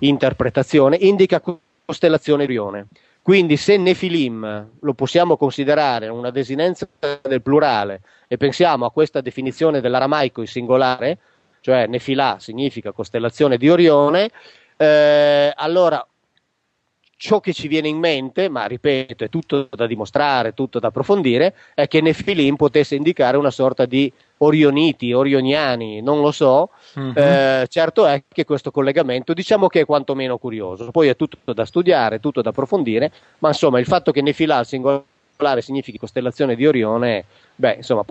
interpretazione, indica costellazione Orione. Quindi se Nefilim lo possiamo considerare una desinenza del plurale e pensiamo a questa definizione dell'aramaico in singolare, cioè Nefilà significa costellazione di Orione, eh, allora ciò che ci viene in mente, ma ripeto, è tutto da dimostrare, tutto da approfondire, è che Nefilim potesse indicare una sorta di orioniti, orioniani, non lo so. Mm-hmm. Eh, certo è che questo collegamento diciamo che è quantomeno curioso. Poi è tutto da studiare, tutto da approfondire, ma insomma il fatto che Nefilà al singolare significhi costellazione di Orione, beh, insomma,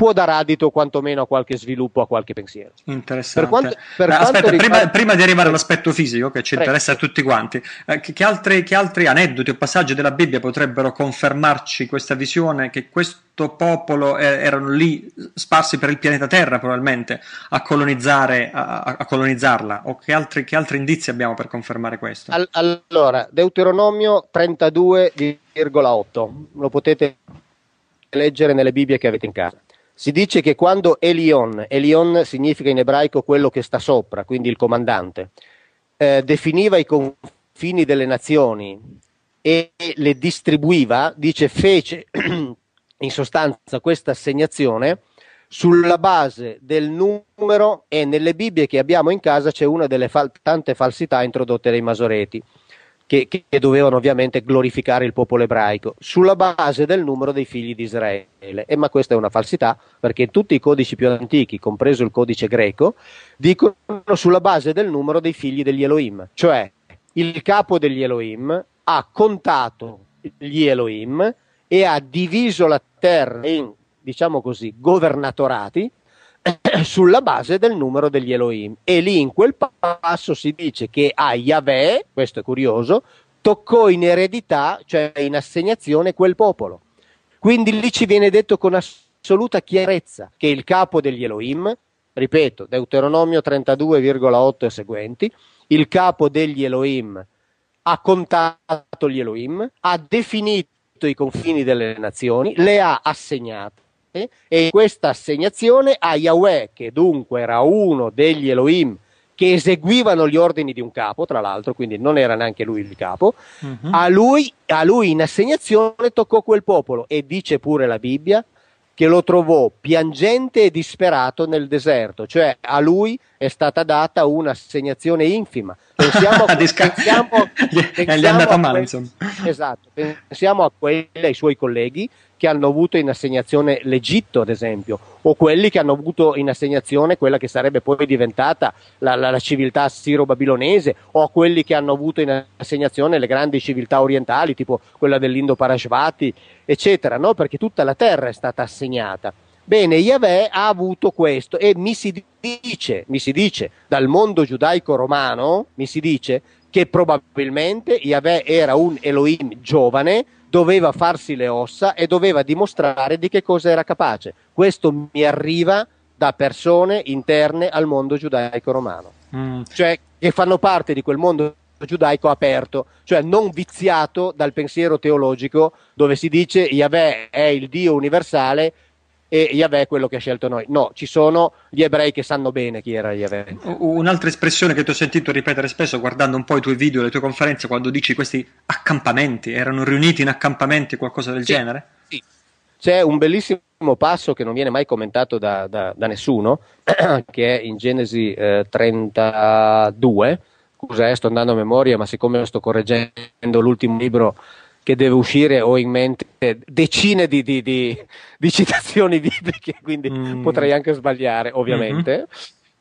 può dar adito quantomeno a qualche sviluppo, a qualche pensiero. Interessante. Per quanto, per Aspetta, riguarda... prima, prima, di arrivare all'aspetto fisico che ci Prego. interessa a tutti quanti, eh, che, che, altri, che, altri, aneddoti o passaggi della Bibbia potrebbero confermarci questa visione che questo popolo eh, erano lì sparsi per il pianeta Terra probabilmente a, colonizzare, a, a colonizzarla? O che altri, che altri, indizi abbiamo per confermare questo? All- allora, Deuteronomio 32,8, lo potete leggere nelle Bibbie che avete in casa. Si dice che quando Elion, Elion significa in ebraico quello che sta sopra, quindi il comandante, eh, definiva i confini delle nazioni e le distribuiva, dice fece in sostanza questa assegnazione sulla base del numero e nelle Bibbie che abbiamo in casa c'è una delle fal- tante falsità introdotte dai masoreti che, che, dovevano ovviamente glorificare il popolo ebraico sulla base del numero dei figli di Israele. E, ma questa è una falsità perché tutti i codici più antichi, compreso il codice greco, dicono sulla base del numero dei figli degli Elohim, cioè il capo degli Elohim ha contato gli Elohim e ha diviso la terra in, diciamo così, governatorati sulla base del numero degli Elohim. E lì in quel passo si dice che a Yahweh, questo è curioso, toccò in eredità, cioè in assegnazione, quel popolo. Quindi lì ci viene detto con assoluta chiarezza che il capo degli Elohim, ripeto, Deuteronomio 32,8 e seguenti, il capo degli Elohim ha contato gli Elohim, ha definito i confini delle nazioni, le ha assegnate e questa assegnazione a Yahweh, che dunque era uno degli Elohim che eseguivano gli ordini di un capo, tra l'altro, quindi non era neanche lui il capo, uh-huh. a, lui, a lui in assegnazione toccò quel popolo e dice pure la Bibbia che lo trovò piangente e disperato nel deserto, cioè a lui è stata data un'assegnazione infima. Pensiamo, a, pensiamo, pensiamo, a, male, esatto, pensiamo a quelli, ai suoi colleghi che hanno avuto in assegnazione l'Egitto, ad esempio, o quelli che hanno avuto in assegnazione quella che sarebbe poi diventata la, la, la civiltà siro-babilonese, o a quelli che hanno avuto in assegnazione le grandi civiltà orientali, tipo quella dell'Indo-Parashvati, eccetera, no? perché tutta la terra è stata assegnata. Bene, Yahweh ha avuto questo e mi si dice, mi si dice dal mondo giudaico-romano, mi si dice che probabilmente Yahweh era un Elohim giovane, doveva farsi le ossa e doveva dimostrare di che cosa era capace. Questo mi arriva da persone interne al mondo giudaico-romano, mm. cioè che fanno parte di quel mondo giudaico aperto, cioè non viziato dal pensiero teologico dove si dice Yahweh è il Dio universale e Yahweh è quello che ha scelto noi. No, ci sono gli ebrei che sanno bene chi era Yahweh. Un'altra espressione che ti ho sentito ripetere spesso guardando un po' i tuoi video, le tue conferenze, quando dici questi accampamenti, erano riuniti in accampamenti, qualcosa del sì, genere? Sì. C'è un bellissimo passo che non viene mai commentato da, da, da nessuno, che è in Genesi eh, 32. Scusa, eh, sto andando a memoria, ma siccome sto correggendo l'ultimo libro che deve uscire ho in mente decine di, di, di, di citazioni bibliche, quindi mm. potrei anche sbagliare, ovviamente. Mm-hmm.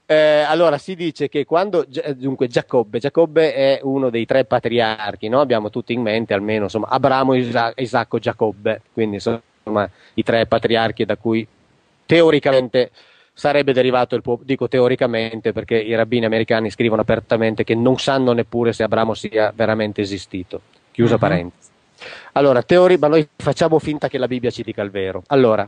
Eh, allora si dice che quando dunque Giacobbe, Giacobbe è uno dei tre patriarchi, no? abbiamo tutti in mente almeno insomma, Abramo, Isa- Isacco, Giacobbe, quindi insomma i tre patriarchi da cui teoricamente sarebbe derivato il popolo, dico teoricamente perché i rabbini americani scrivono apertamente che non sanno neppure se Abramo sia veramente esistito, chiusa uh-huh. parentesi. Allora, teori, ma noi facciamo finta che la Bibbia ci dica il vero. Allora,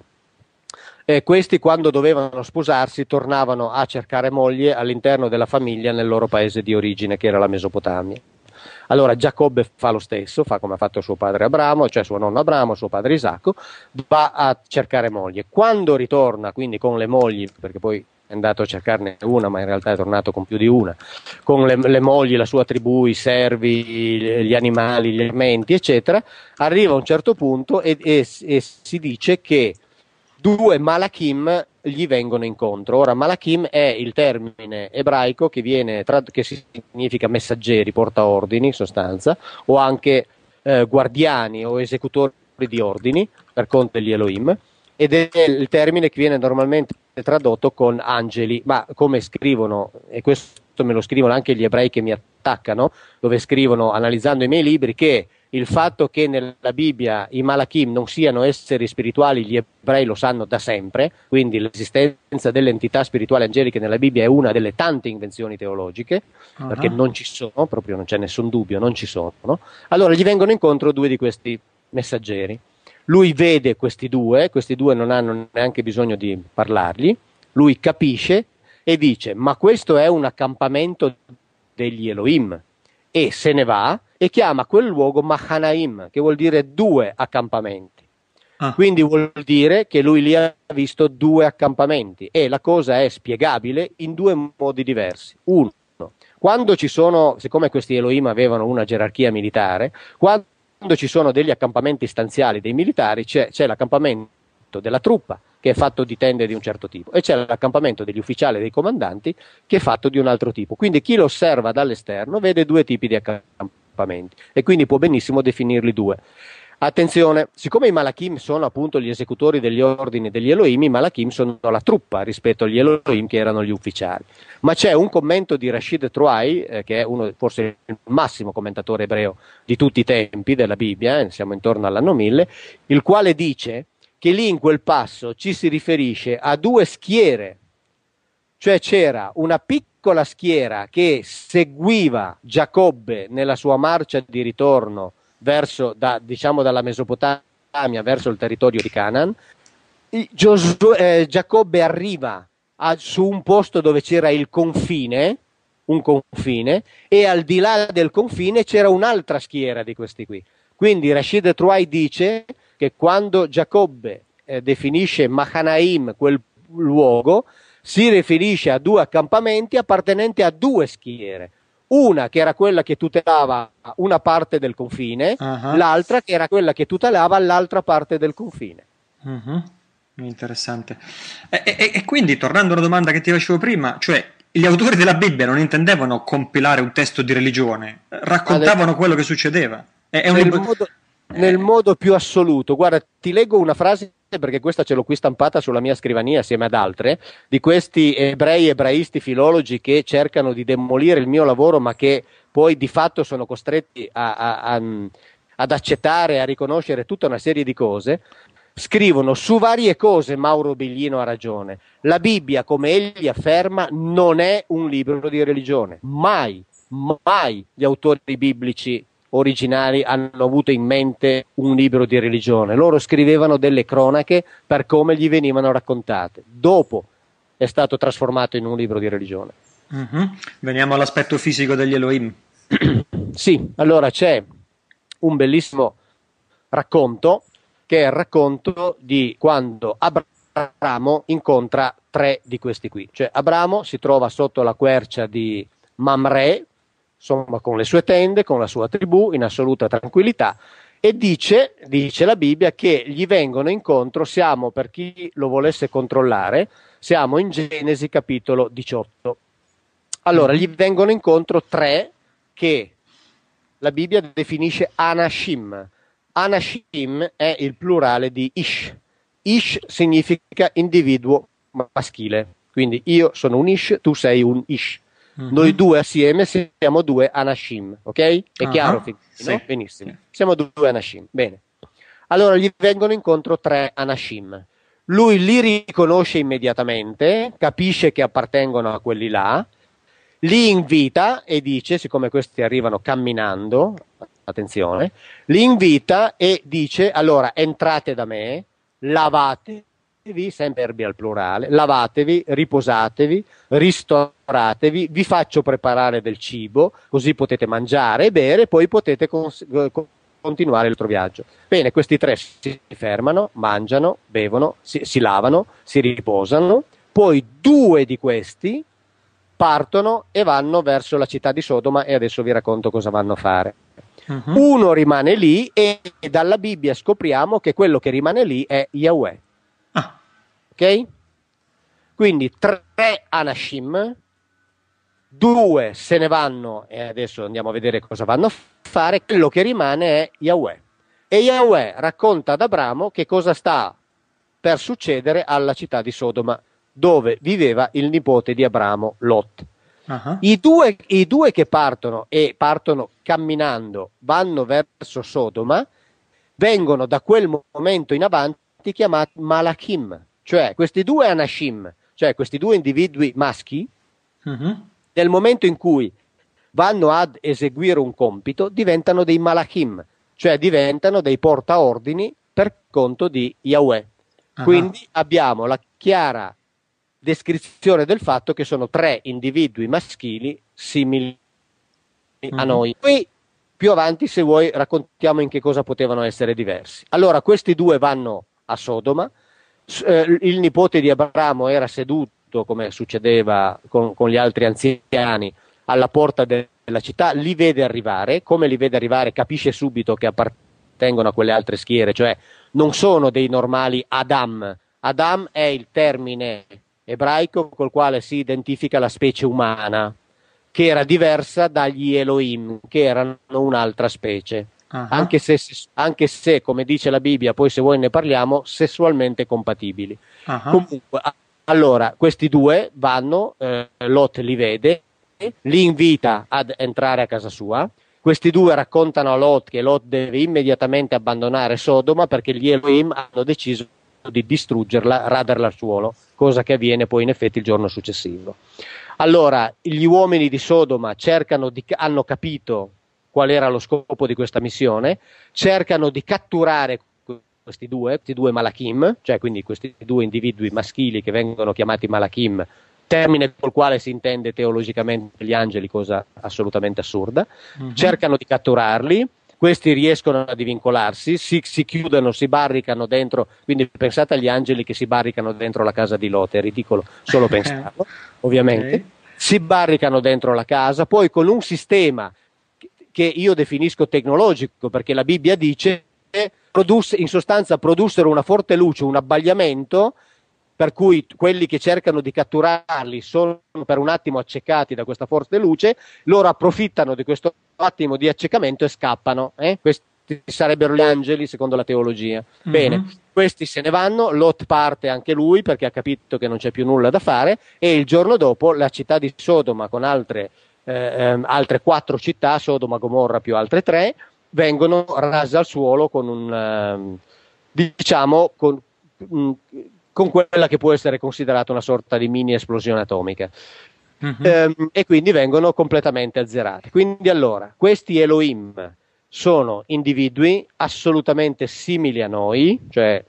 eh, questi quando dovevano sposarsi tornavano a cercare moglie all'interno della famiglia nel loro paese di origine che era la Mesopotamia. Allora Giacobbe fa lo stesso, fa come ha fatto suo padre Abramo, cioè suo nonno Abramo, suo padre Isacco, va a cercare moglie. Quando ritorna quindi con le mogli, perché poi è andato a cercarne una, ma in realtà è tornato con più di una, con le, le mogli, la sua tribù, i servi, gli animali, gli elementi, eccetera, arriva a un certo punto e, e, e si dice che due Malachim gli vengono incontro. Ora, Malachim è il termine ebraico che, viene, che significa messaggeri, portaordini in sostanza, o anche eh, guardiani o esecutori di ordini, per conto degli Elohim, ed è il termine che viene normalmente tradotto con angeli, ma come scrivono, e questo me lo scrivono anche gli ebrei che mi attaccano, dove scrivono, analizzando i miei libri, che il fatto che nella Bibbia i Malachim non siano esseri spirituali, gli ebrei lo sanno da sempre, quindi l'esistenza delle entità spirituali angeliche nella Bibbia è una delle tante invenzioni teologiche, uh-huh. perché non ci sono, proprio non c'è nessun dubbio, non ci sono. Allora gli vengono incontro due di questi messaggeri. Lui vede questi due, questi due non hanno neanche bisogno di parlargli, lui capisce e dice: Ma questo è un accampamento degli Elohim. E se ne va e chiama quel luogo Mahanaim, che vuol dire due accampamenti. Ah. Quindi vuol dire che lui lì ha visto due accampamenti e la cosa è spiegabile in due modi diversi. Uno, quando ci sono, siccome questi Elohim avevano una gerarchia militare, quando ci sono degli accampamenti stanziali dei militari c'è, c'è l'accampamento della truppa che è fatto di tende di un certo tipo e c'è l'accampamento degli ufficiali e dei comandanti che è fatto di un altro tipo. Quindi chi lo osserva dall'esterno vede due tipi di accampamenti e quindi può benissimo definirli due. Attenzione, siccome i Malachim sono appunto gli esecutori degli ordini degli Elohim, i Malachim sono la truppa rispetto agli Elohim che erano gli ufficiali. Ma c'è un commento di Rashid Troai, eh, che è uno, forse il massimo commentatore ebreo di tutti i tempi della Bibbia, eh, siamo intorno all'anno 1000, il quale dice che lì in quel passo ci si riferisce a due schiere, cioè c'era una piccola schiera che seguiva Giacobbe nella sua marcia di ritorno verso, da, diciamo dalla Mesopotamia verso il territorio di Canaan. Giosu- eh, Giacobbe arriva a, su un posto dove c'era il confine, un confine, e al di là del confine c'era un'altra schiera di questi qui. Quindi Rashid Truai dice che quando Giacobbe eh, definisce Mahanaim, quel luogo, si riferisce a due accampamenti appartenenti a due schiere. Una che era quella che tutelava una parte del confine, uh-huh. l'altra che era quella che tutelava l'altra parte del confine. Uh-huh. Interessante. E, e, e, quindi, tornando alla domanda che ti facevo prima, cioè gli autori della Bibbia non intendevano compilare un testo di religione, raccontavano Adesso, quello che succedeva. È, è un libro... modo, nel modo più assoluto. Guarda, ti leggo una frase perché questa ce l'ho qui stampata sulla mia scrivania assieme ad altre, di questi ebrei, ebraisti, filologi che cercano di demolire il mio lavoro, ma che poi di fatto sono costretti a, a, a, ad accettare, a riconoscere tutta una serie di cose. Scrivono su varie cose, Mauro Biglino ha ragione. La Bibbia, come egli afferma, non è un libro di religione. Mai, mai gli autori biblici originali hanno avuto in mente un libro di religione, loro scrivevano delle cronache per come gli venivano raccontate. Dopo è stato trasformato in un libro di religione. Mm-hmm. Veniamo all'aspetto fisico degli Elohim. sì, allora c'è un bellissimo racconto che è il racconto di quando Abramo incontra tre di questi qui. Cioè Abramo si trova sotto la quercia di Mamre, insomma con le sue tende, con la sua tribù, in assoluta tranquillità. E dice, dice la Bibbia, che gli vengono incontro, siamo per chi lo volesse controllare, siamo in Genesi capitolo 18. Allora, gli vengono incontro tre che la Bibbia definisce Anashim. Anashim è il plurale di Ish. Ish significa individuo maschile. Quindi io sono un Ish, tu sei un Ish. Mm-hmm. Noi due assieme siamo due Anashim, ok? È uh-huh. chiaro? Fin- sì. no? Benissimo. Siamo due Anashim. Bene. Allora gli vengono incontro tre Anashim. Lui li riconosce immediatamente, capisce che appartengono a quelli là, li invita e dice, siccome questi arrivano camminando, attenzione, li invita e dice, allora entrate da me, lavatevi, sempre erbi al plurale, lavatevi, riposatevi, ristoratevi, vi faccio preparare del cibo, così potete mangiare e bere, poi potete cons- continuare il vostro viaggio. Bene, questi tre si fermano, mangiano, bevono, si, si lavano, si riposano, poi due di questi partono e vanno verso la città di Sodoma e adesso vi racconto cosa vanno a fare. Uh-huh. Uno rimane lì e dalla Bibbia scopriamo che quello che rimane lì è Yahweh. Ok? Quindi tre Anashim, due se ne vanno e adesso andiamo a vedere cosa vanno a fare, quello che rimane è Yahweh. E Yahweh racconta ad Abramo che cosa sta per succedere alla città di Sodoma dove viveva il nipote di Abramo, Lot. Uh-huh. I, due, I, due, che partono e partono camminando, vanno verso Sodoma, vengono da quel momento in avanti chiamati Malachim, cioè questi due Anashim, cioè questi due individui maschi, uh-huh. nel momento in cui vanno ad eseguire un compito, diventano dei Malachim, cioè diventano dei portaordini per conto di Yahweh. Uh-huh. Quindi abbiamo la chiara descrizione del fatto che sono tre individui maschili simili mm-hmm. a mhm. noi. Poi più avanti, se vuoi, raccontiamo in che cosa potevano essere diversi. Allora, questi due vanno a Sodoma. Eh, il nipote di Abramo era seduto, come succedeva con, con gli altri anziani, alla porta de- della città, li vede arrivare. Come li vede arrivare, capisce subito che appartengono a quelle altre schiere, cioè non sono dei normali Adam. Adam è il termine ebraico col quale si identifica la specie umana, che era diversa dagli Elohim, che erano un'altra specie. Uh-huh. Anche, se, anche, se, come dice la Bibbia, poi se vuoi ne parliamo, sessualmente compatibili. Uh-huh. Comunque, allora, questi due vanno, eh, Lot li vede, li invita ad entrare a casa sua. Questi due raccontano a Lot che Lot deve immediatamente abbandonare Sodoma perché gli Elohim hanno deciso di distruggerla, raderla al suolo, cosa che avviene poi in effetti il giorno successivo. Allora, gli uomini di Sodoma di, hanno capito qual era lo scopo di questa missione, cercano di catturare questi due, questi due Malachim, cioè quindi questi due individui maschili che vengono chiamati Malachim, termine col quale si intende teologicamente gli angeli, cosa assolutamente assurda, mm-hmm. cercano di catturarli, questi riescono a divincolarsi, si, si, chiudono, si barricano dentro, quindi pensate agli angeli che si barricano dentro la casa di Lot, è ridicolo solo pensarlo, ovviamente, okay. si barricano dentro la casa, poi con un sistema che io definisco tecnologico, perché la Bibbia dice che in sostanza produssero una forte luce, un abbagliamento, per cui quelli che cercano di catturarli sono per un attimo accecati da questa forte luce, loro approfittano di questo attimo di accecamento e scappano. Eh? Questi sarebbero gli angeli secondo la teologia. Mm-hmm. Bene, questi se ne vanno, Lot parte anche lui perché ha capito che non c'è più nulla da fare e il giorno dopo la città di Sodoma con altre, eh, ehm, altre quattro città, Sodoma, Gomorra più altre tre, vengono rase al suolo con un, eh, diciamo, con, mh, con quella che può essere considerata una sorta di mini esplosione atomica. Uh-huh. Ehm, e quindi vengono completamente azzerati. Quindi allora, questi Elohim sono individui assolutamente simili a noi, cioè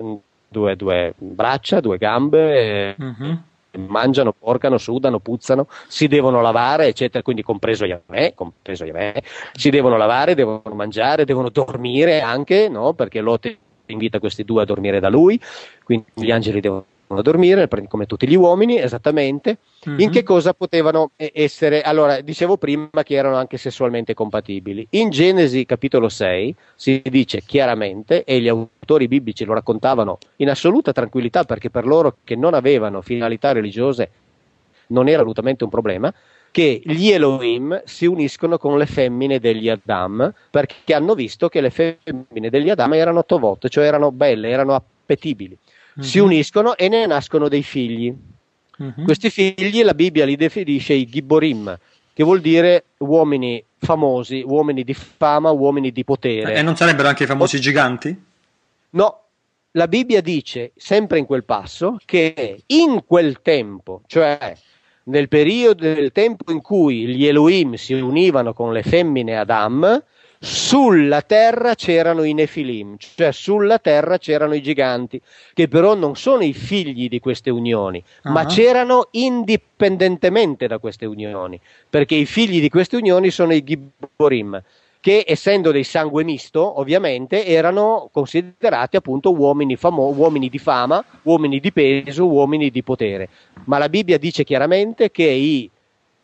mm, due, due braccia, due gambe, uh-huh. Mangiano, porcano, sudano, puzzano, si devono lavare, eccetera, quindi compreso Yahweh, compreso Yahweh, si devono lavare, devono mangiare, devono dormire anche, no? perché Lot invita questi due a dormire da lui, quindi gli angeli devono dormire, come tutti gli uomini, esattamente. Mm-hmm. In che cosa potevano essere? Allora, dicevo prima che erano anche sessualmente compatibili. In Genesi capitolo 6 si dice chiaramente, e gli autori biblici lo raccontavano in assoluta tranquillità perché per loro che non avevano finalità religiose non era assolutamente un problema, che gli Elohim si uniscono con le femmine degli Adam perché hanno visto che le femmine degli Adam erano tovot, cioè erano belle, erano appetibili. Mm-hmm. Si uniscono e ne nascono dei figli. Uh-huh. Questi figli la Bibbia li definisce i Gibborim, che vuol dire uomini famosi, uomini di fama, uomini di potere. E non sarebbero anche i famosi o- giganti? No, la Bibbia dice, sempre in quel passo, che in quel tempo, cioè nel periodo del tempo in cui gli Elohim si univano con le femmine Adam, sulla terra c'erano i Nefilim, cioè sulla terra c'erano i giganti, che però non sono i figli di queste unioni, uh-huh. ma c'erano indipendentemente da queste unioni, perché i figli di queste unioni sono i Gibborim, che essendo dei sangue misto, ovviamente, erano considerati appunto uomini, famo- uomini di fama, uomini di peso, uomini di potere. Ma la Bibbia dice chiaramente che i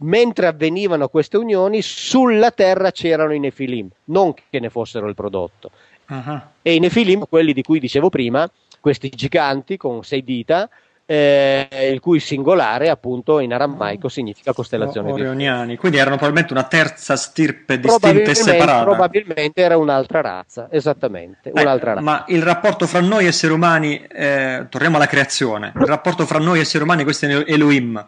mentre avvenivano queste unioni, sulla terra c'erano i Nefilim, non che ne fossero il prodotto. Uh-huh. E i Nefilim, quelli di cui dicevo prima, questi giganti con sei dita, eh, il cui singolare appunto in aramaico significa costellazione o- Orioniani, quindi erano probabilmente una terza stirpe distinta e separata. Probabilmente era un'altra razza, esattamente. Eh, un'altra razza. Ma il rapporto fra noi esseri umani, eh, torniamo alla creazione, il rapporto fra noi esseri umani, questi Elohim,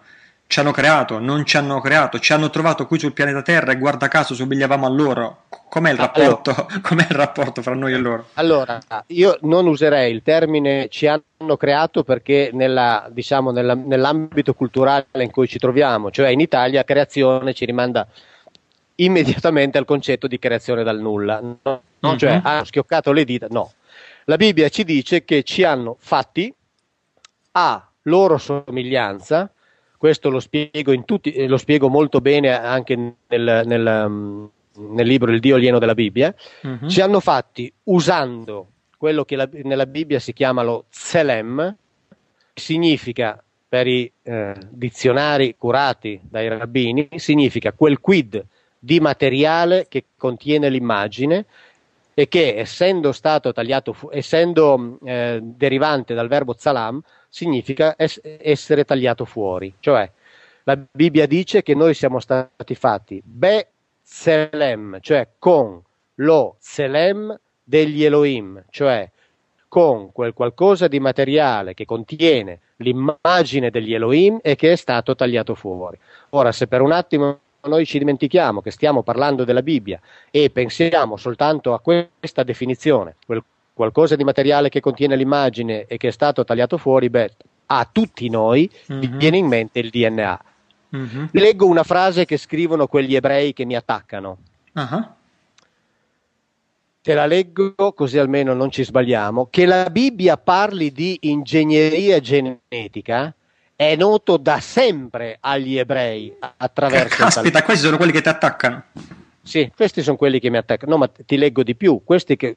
ci hanno creato, non ci hanno creato, ci hanno trovato qui sul pianeta Terra e guarda caso somigliavamo a loro. Com'è il, rapporto, allora, com'è il rapporto fra noi e loro? Allora, io non userei il termine ci hanno creato perché nella, diciamo, nella, nell'ambito culturale in cui ci troviamo, cioè in Italia, creazione ci rimanda immediatamente al concetto di creazione dal nulla. No? Uh-huh. Cioè, hanno schioccato le dita, no. La Bibbia ci dice che ci hanno fatti a loro somiglianza questo lo spiego, tutti, eh, lo spiego molto bene anche nel, nel, mm, nel, libro Il Dio alieno della Bibbia, uh-huh. ci hanno fatti usando quello che la, nella Bibbia si chiama lo Tselem, che significa per i eh, dizionari curati dai rabbini, significa quel quid di materiale che contiene l'immagine e che essendo stato tagliato, fu- essendo eh, derivante dal verbo zalam, significa es- essere tagliato fuori. Cioè, la Bibbia dice che noi siamo stati fatti be selem, cioè con lo selem degli Elohim, cioè con quel qualcosa di materiale che contiene l'immagine degli Elohim e che è stato tagliato fuori. Ora, se per un attimo noi ci dimentichiamo che stiamo parlando della Bibbia e pensiamo soltanto a questa definizione, qualcosa di materiale che contiene l'immagine e che è stato tagliato fuori, beh, a tutti noi mm-hmm. viene in mente il DNA. Mm-hmm. Leggo una frase che scrivono quegli ebrei che mi attaccano. Uh-huh. Te la leggo così almeno non ci sbagliamo. Che la Bibbia parli di ingegneria genetica è noto da sempre agli ebrei attraverso... Caspita, questi sono quelli che ti attaccano. Sì, questi sono quelli che mi attaccano. No, ma ti leggo di più. Questi che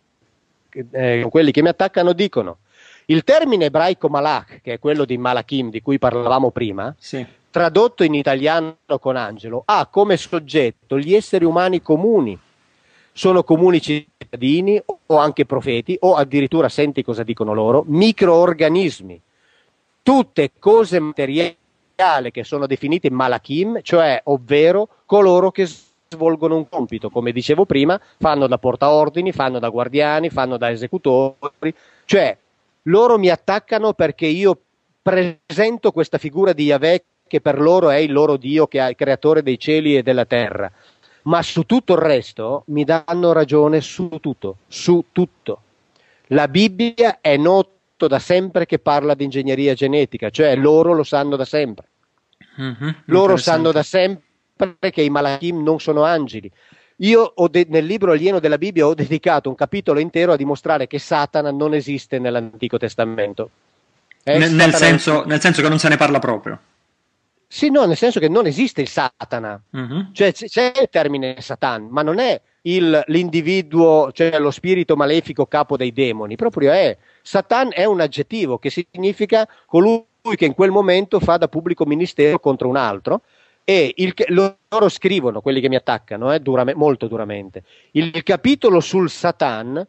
eh, quelli che mi attaccano dicono il termine ebraico malach, che è quello di Malachim di cui parlavamo prima, sì. tradotto in italiano con Angelo, ha come soggetto gli esseri umani comuni. Sono comuni cittadini o anche profeti o addirittura, senti cosa dicono loro, microorganismi. Tutte cose materiali che sono definite malachim, cioè ovvero coloro che svolgono un compito, come dicevo prima, fanno da portaordini, fanno da guardiani, fanno da esecutori, cioè loro mi attaccano perché io presento questa figura di Yahweh che per loro è il loro Dio che è il creatore dei cieli e della terra, ma su tutto il resto mi danno ragione su tutto, su tutto. La Bibbia è noto da sempre che parla di ingegneria genetica, cioè loro lo sanno da sempre. Mm-hmm, loro sanno da sempre che i Malachim non sono angeli. Io de- nel libro alieno della Bibbia ho dedicato un capitolo intero a dimostrare che Satana non esiste nell'Antico Testamento. Nel, nel, senso, nel, senso, che non se ne parla proprio. Sì, no, nel senso che non esiste il Satana. Uh-huh. Cioè c- c'è il termine Satan, ma non è il, l'individuo, cioè lo spirito malefico capo dei demoni, proprio è. Satan è un aggettivo che significa colui che in quel momento fa da pubblico ministero contro un altro e il, loro scrivono, quelli che mi attaccano, eh, durame, molto duramente, il, il capitolo sul Satan,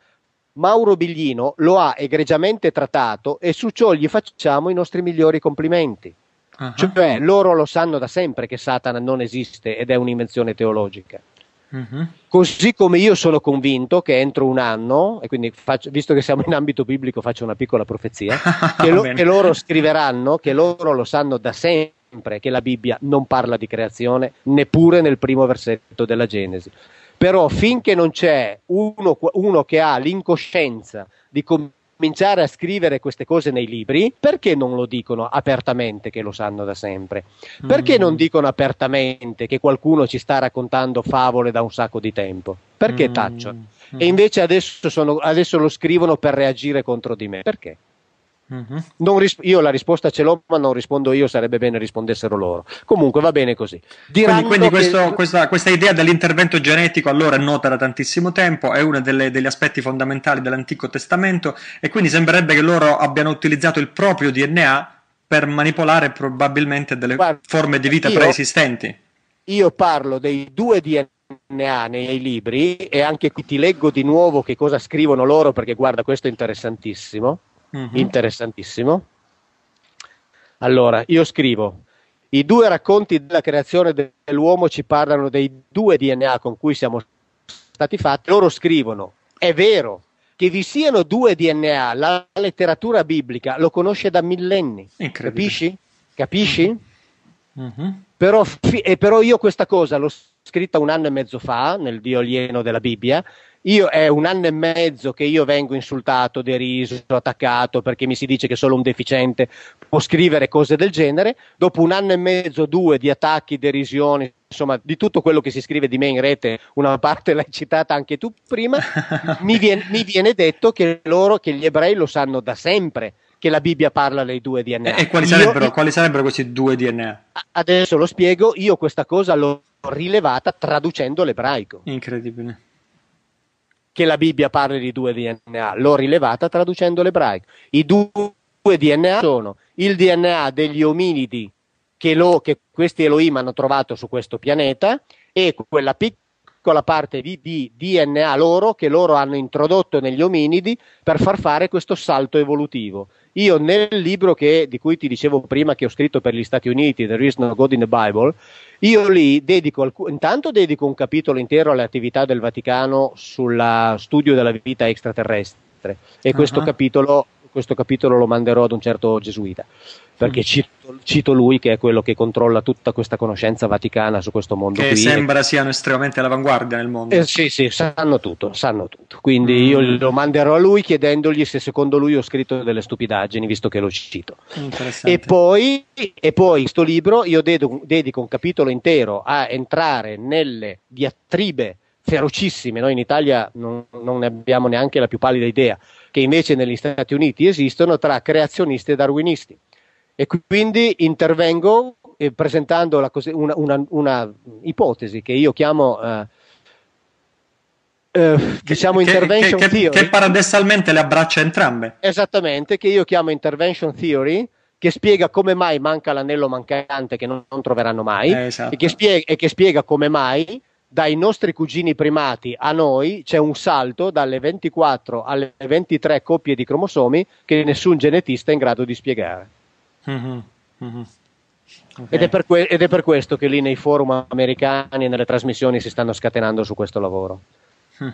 Mauro Biglino lo ha egregiamente trattato e su ciò gli facciamo i nostri migliori complimenti. Uh-huh. Cioè, loro lo sanno da sempre che Satana non esiste ed è un'invenzione teologica. Mm-hmm. Così come io sono convinto che entro un anno, e quindi faccio, visto che siamo in ambito biblico, faccio una piccola profezia, che, lo, che loro scriveranno, che loro lo sanno da sempre, che la Bibbia non parla di creazione, neppure nel primo versetto della Genesi. Però finché non c'è uno, uno che ha l'incoscienza di come cominciare a scrivere queste cose nei libri, perché non lo dicono apertamente che lo sanno da sempre? Perché mm. non dicono apertamente che qualcuno ci sta raccontando favole da un sacco di tempo? Perché mm. tacciono? E invece adesso, sono, adesso lo scrivono per reagire contro di me. Perché? Mm-hmm. Ris- io la risposta ce l'ho, ma non rispondo io, sarebbe bene rispondessero loro. Comunque va bene così. Diranno quindi, quindi questo, questa, questa, idea dell'intervento genetico allora è nota da tantissimo tempo, è uno delle, degli aspetti fondamentali dell'Antico Testamento e quindi sembrerebbe che loro abbiano utilizzato il proprio DNA per manipolare probabilmente delle Guarda, forme di vita io, preesistenti. Io parlo dei due DNA nei libri e anche qui ti leggo di nuovo che cosa scrivono loro perché guarda questo è interessantissimo mm-hmm. interessantissimo. Allora, io scrivo, i due racconti della creazione dell'uomo ci parlano dei due DNA con cui siamo stati fatti, loro scrivono, è vero che vi siano due DNA, la letteratura biblica lo conosce da millenni, capisci? Capisci? Mm-hmm. Però, però io questa cosa l'ho scritta un anno e mezzo fa nel Dio alieno della Bibbia io è un anno e mezzo che io vengo insultato, deriso, attaccato perché mi si dice che solo un deficiente può scrivere cose del genere. Dopo un anno e mezzo, due di attacchi, derisioni, insomma, di tutto quello che si scrive di me in rete, una parte l'hai citata anche tu prima, mi, viene, mi viene detto che loro, che gli ebrei lo sanno da sempre che la Bibbia parla dei due DNA. E, quali, sarebbero, io, quali sarebbero questi due DNA? Adesso lo spiego, io questa cosa l'ho rilevata traducendo l'ebraico. Incredibile che la Bibbia parli di due DNA, l'ho rilevata traducendo l'ebraico. I due DNA sono il DNA degli ominidi che, lo, che questi Elohim hanno trovato su questo pianeta e quella piccola parte di, di, DNA loro che loro hanno introdotto negli ominidi per far fare questo salto evolutivo. Io nel libro che, di cui ti dicevo prima che ho scritto per gli Stati Uniti, There is no God in the Bible, io lì dedico, intanto dedico un capitolo intero alle attività del Vaticano sul studio della vita extraterrestre e uh-huh. questo, capitolo, questo capitolo lo manderò ad un certo gesuita perché cito, cito, lui che è quello che controlla tutta questa conoscenza vaticana su questo mondo che qui. sembra siano estremamente all'avanguardia nel mondo. Eh, sì sì sanno tutto sanno tutto. Quindi mm. io lo manderò a lui chiedendogli se secondo lui ho scritto delle stupidaggini visto che lo cito. E poi e poi questo libro io dedico, dedico un capitolo intero a entrare nelle diatribe ferocissime. Noi in Italia non, non ne abbiamo neanche la più pallida idea che invece negli Stati Uniti esistono tra creazionisti e darwinisti e quindi intervengo eh, presentando la, una, una, una, ipotesi che io chiamo eh, eh, diciamo che, intervention che, theory che paradossalmente le abbraccia entrambe esattamente che io chiamo intervention theory che spiega come mai manca l'anello mancante che non, non troveranno mai eh, esatto. e, che spiega, e che spiega come mai dai nostri cugini primati a noi c'è un salto dalle 24 alle 23 coppie di cromosomi che nessun genetista è in grado di spiegare. Mm-hmm. Mm-hmm. Okay. Ed, è que- ed, è per questo che lì nei forum americani e nelle trasmissioni si stanno scatenando su questo lavoro. Mm.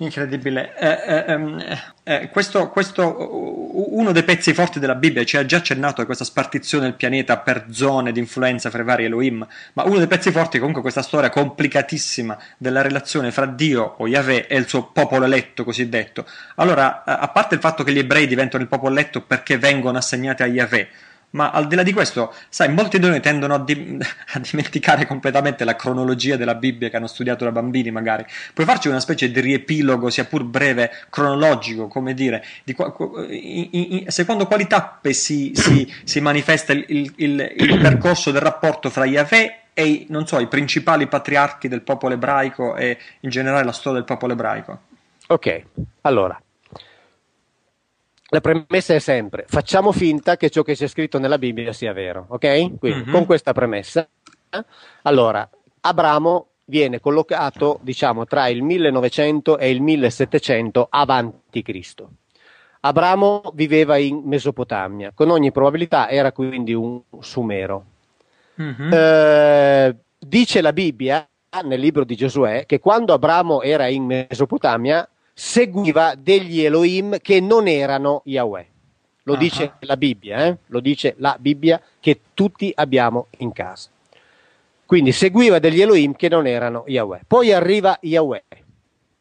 Incredibile. Eh, eh, ehm, eh, questo, questo, uno dei pezzi forti della Bibbia ci ha già accennato a questa spartizione del pianeta per zone di influenza fra i vari Elohim, ma uno dei pezzi forti è comunque questa storia complicatissima della relazione fra Dio o Yahweh e il suo popolo eletto cosiddetto. Allora, a parte il fatto che gli ebrei diventano il popolo eletto perché vengono assegnati a Yahweh, ma al di là di questo, sai, molti di noi tendono a, di- a, dimenticare completamente la cronologia della Bibbia che hanno studiato da bambini, magari. Puoi farci una specie di riepilogo, sia pur breve, cronologico, come dire, di qua- in, in, secondo quali tappe si, si, si manifesta il, il, il, percorso del rapporto fra Yahweh e, non so, i principali patriarchi del popolo ebraico e in generale la storia del popolo ebraico? Ok, allora, la premessa è sempre facciamo finta che ciò che c'è scritto nella Bibbia sia vero, ok? Quindi mm-hmm. con questa premessa, allora Abramo viene collocato diciamo tra il 1900 e il 1700 avanti Cristo. Abramo viveva in Mesopotamia, con ogni probabilità era quindi un sumero. Mm-hmm. Eh, dice la Bibbia nel libro di Giosuè che quando Abramo era in Mesopotamia seguiva degli Elohim che non erano Yahweh. Lo uh-huh. dice la Bibbia, eh? lo dice la Bibbia che tutti abbiamo in casa. Quindi seguiva degli Elohim che non erano Yahweh. Poi arriva Yahweh,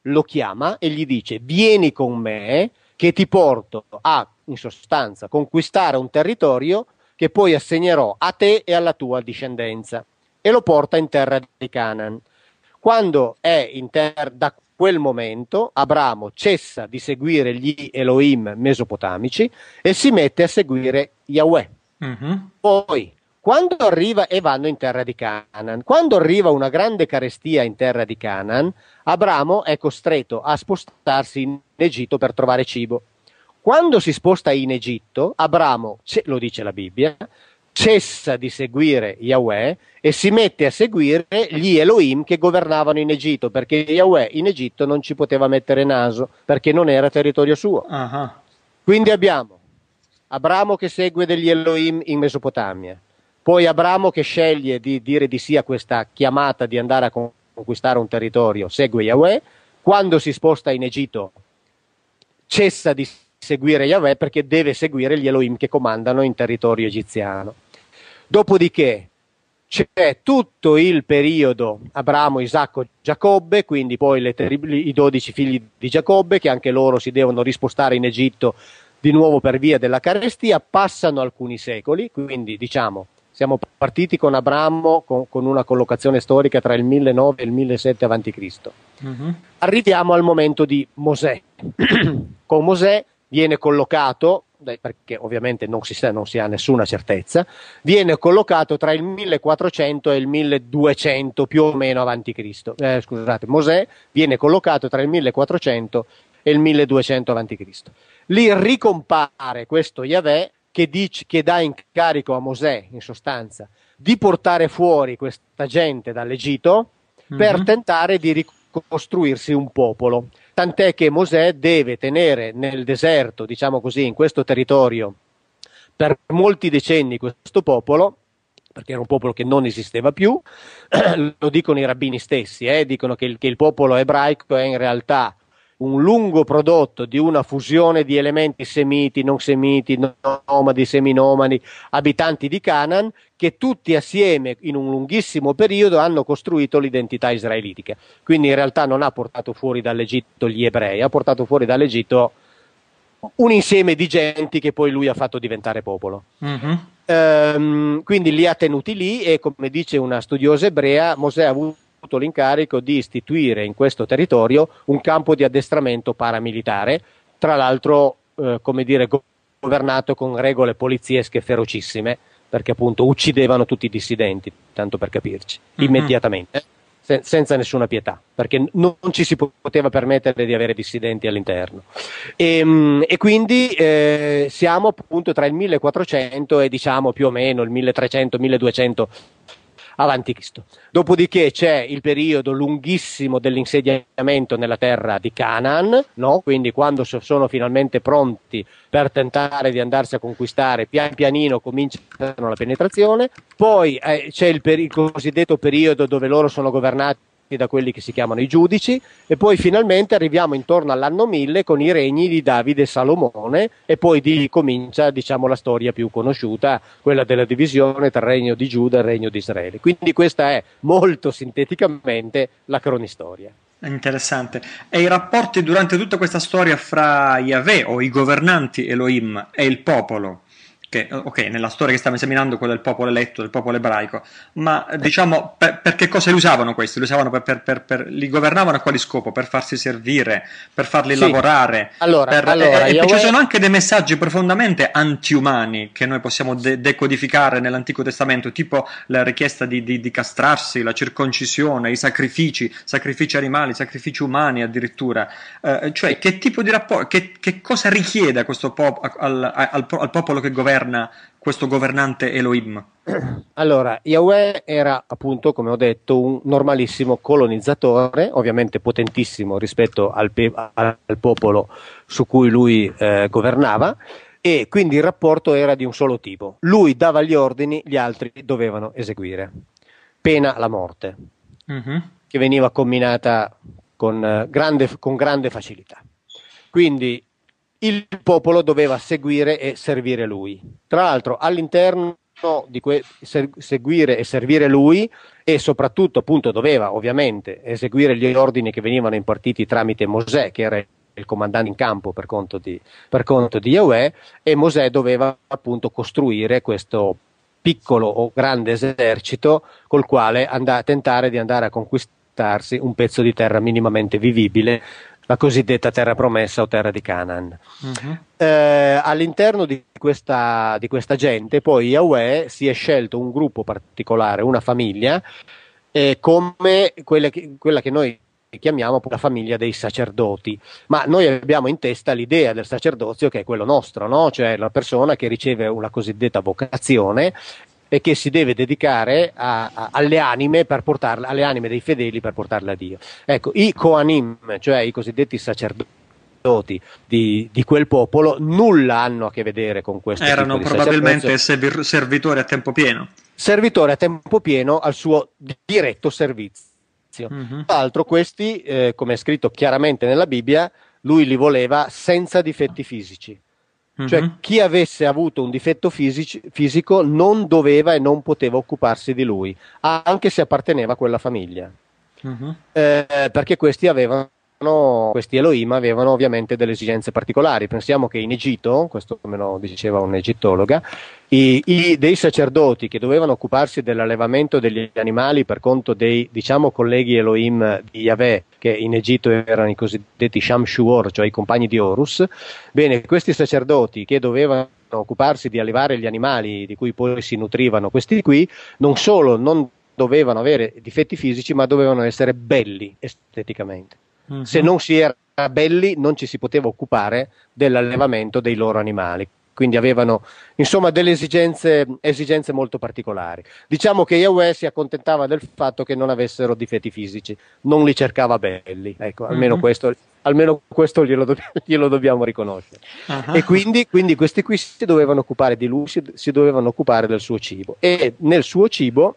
lo chiama e gli dice: Vieni con me, che ti porto a, in sostanza, conquistare un territorio che poi assegnerò a te e alla tua discendenza. E lo porta in terra di Canaan. Quando è in terra, da quel momento, Abramo cessa di seguire gli Elohim mesopotamici e si mette a seguire Yahweh. Uh-huh. Poi quando arriva e vanno in terra di Canaan, quando arriva una grande carestia in terra di Canaan, Abramo è costretto a spostarsi in Egitto per trovare cibo. Quando si sposta in Egitto, Abramo, lo dice la Bibbia, cessa di seguire Yahweh e si mette a seguire gli Elohim che governavano in Egitto, perché Yahweh in Egitto non ci poteva mettere naso, perché non era territorio suo. Uh-huh. Quindi abbiamo Abramo che segue degli Elohim in Mesopotamia, poi Abramo che sceglie di dire di sì a questa chiamata di andare a conquistare un territorio, segue Yahweh, quando si sposta in Egitto cessa di seguire Yahweh perché deve seguire gli Elohim che comandano in territorio egiziano. Dopodiché c'è tutto il periodo Abramo, Isacco, Giacobbe, quindi poi terribili, i dodici figli di Giacobbe che anche loro si devono rispostare in Egitto di nuovo per via della carestia, passano alcuni secoli, quindi diciamo siamo partiti con Abramo con, con, una collocazione storica tra il 1009 e il 1007 a.C. Uh-huh. Arriviamo al momento di Mosè. con Mosè viene collocato, perché ovviamente non si, sa, non si ha nessuna certezza, viene collocato tra il 1400 e il 1200 più o meno avanti Cristo. Eh, scusate, Mosè viene collocato tra il 1400 e il 1200 avanti Cristo. Lì ricompare questo Yahweh che, dice, che dà incarico a Mosè, in sostanza, di portare fuori questa gente dall'Egitto mm-hmm. per mhm. tentare di ricostruirsi un popolo. Tant'è che Mosè deve tenere nel deserto, diciamo così, in questo territorio, per molti decenni questo popolo, perché era un popolo che non esisteva più, lo dicono i rabbini stessi, eh, dicono che il, che il popolo ebraico è in realtà un lungo prodotto di una fusione di elementi semiti, non semiti, nomadi, seminomadi, abitanti di Canaan, che tutti assieme in un lunghissimo periodo hanno costruito l'identità israelitica. Quindi in realtà non ha portato fuori dall'Egitto gli ebrei, ha portato fuori dall'Egitto un insieme di genti che poi lui ha fatto diventare popolo. Mm-hmm. Ehm, quindi li ha tenuti lì e come dice una studiosa ebrea, Mosè ha avuto avuto l'incarico di istituire in questo territorio un campo di addestramento paramilitare, tra l'altro eh, come dire, governato con regole poliziesche ferocissime, perché appunto uccidevano tutti i dissidenti, tanto per capirci, mm-hmm. immediatamente, sen- senza nessuna pietà, perché non ci si poteva permettere di avere dissidenti all'interno. E, ehm, e quindi eh, siamo appunto tra il 1400 e diciamo più o meno il 1300-1200 avanti Cristo. Dopodiché c'è il periodo lunghissimo dell'insediamento nella terra di Canaan, no? quindi quando sono finalmente pronti per tentare di andarsi a conquistare, pian pianino cominciano la penetrazione, poi eh, c'è il, per- il cosiddetto periodo dove loro sono governati da quelli che si chiamano i giudici e poi finalmente arriviamo intorno all'anno 1000 con i regni di Davide e Salomone e poi di, comincia diciamo la storia più conosciuta, quella della divisione tra il regno di Giuda e il regno di Israele. Quindi questa è molto sinteticamente la cronistoria. Interessante. E i rapporti durante tutta questa storia fra Yahweh o i governanti Elohim e il popolo? Che, ok, nella storia che stiamo esaminando, quella del popolo eletto, del popolo ebraico, ma diciamo per, per che cosa li usavano questi? Li usavano per, per, per, li governavano a quali scopo? Per farsi servire, per farli sì. lavorare. Allora, allora e, e ci sono anche dei messaggi profondamente antiumani che noi possiamo de- decodificare nell'Antico Testamento, tipo la richiesta di, di, di, castrarsi, la circoncisione, i sacrifici, sacrifici animali, sacrifici umani addirittura. Eh, cioè, che tipo di rapporto, che, che cosa richiede a questo pop- al, al, al popolo che governa? Governa questo governante Elohim? Allora, Yahweh era appunto, come ho detto, un normalissimo colonizzatore, ovviamente potentissimo rispetto al, pe- al popolo su cui lui eh, governava, e quindi il rapporto era di un solo tipo. Lui dava gli ordini, gli altri dovevano eseguire, pena la morte. Mm-hmm. che veniva combinata con, eh, grande, con grande facilità. Quindi il popolo doveva seguire e servire lui. Tra l'altro all'interno di que- seguire e servire lui e soprattutto appunto doveva ovviamente eseguire gli ordini che venivano impartiti tramite Mosè che era il comandante in campo per conto di, per conto di Yahweh e Mosè doveva appunto costruire questo piccolo o grande esercito col quale andare, tentare di andare a conquistarsi un pezzo di terra minimamente vivibile la cosiddetta terra promessa o terra di Canaan. Uh-huh. Eh, all'interno di questa, di questa, gente, poi Yahweh si è scelto un gruppo particolare, una famiglia, eh, come che, quella che noi chiamiamo la famiglia dei sacerdoti, ma noi abbiamo in testa l'idea del sacerdozio che è quello nostro, no? cioè la persona che riceve una cosiddetta vocazione e che si deve dedicare a, a, alle, anime portarle, alle anime dei fedeli per portarle a Dio. Ecco, i Koanim, cioè i cosiddetti sacerdoti di, di, quel popolo, nulla hanno a che vedere con questo. Erano probabilmente servitori a tempo pieno. Servitori a tempo pieno al suo diretto servizio. Mm-hmm. Tra l'altro, questi, eh, come è scritto chiaramente nella Bibbia, lui li voleva senza difetti fisici. Cioè mm-hmm. chi avesse avuto un difetto fisici, fisico non doveva e non poteva occuparsi di lui, anche se apparteneva a quella famiglia. Mm-hmm. Eh, perché questi avevano questi Elohim avevano ovviamente delle esigenze particolari. Pensiamo che in Egitto, questo me lo diceva un'egittologa, i, i, dei sacerdoti che dovevano occuparsi dell'allevamento degli animali per conto dei diciamo colleghi Elohim di Yahweh, che in Egitto erano i cosiddetti Shamshuor, cioè i compagni di Horus, bene, questi sacerdoti che dovevano occuparsi di allevare gli animali di cui poi si nutrivano questi qui, non solo non dovevano avere difetti fisici, ma dovevano essere belli esteticamente. Mm-hmm. Se non si era belli non ci si poteva occupare dell'allevamento dei loro animali. Quindi avevano insomma delle esigenze, esigenze molto particolari. Diciamo che Yahweh si accontentava del fatto che non avessero difetti fisici, non li cercava belli. Ecco, almeno mm-hmm. questo almeno questo glielo, do- glielo dobbiamo riconoscere. Uh-huh. E quindi, quindi, questi qui si dovevano occupare di lui, si, si, dovevano occupare del suo cibo. E nel suo cibo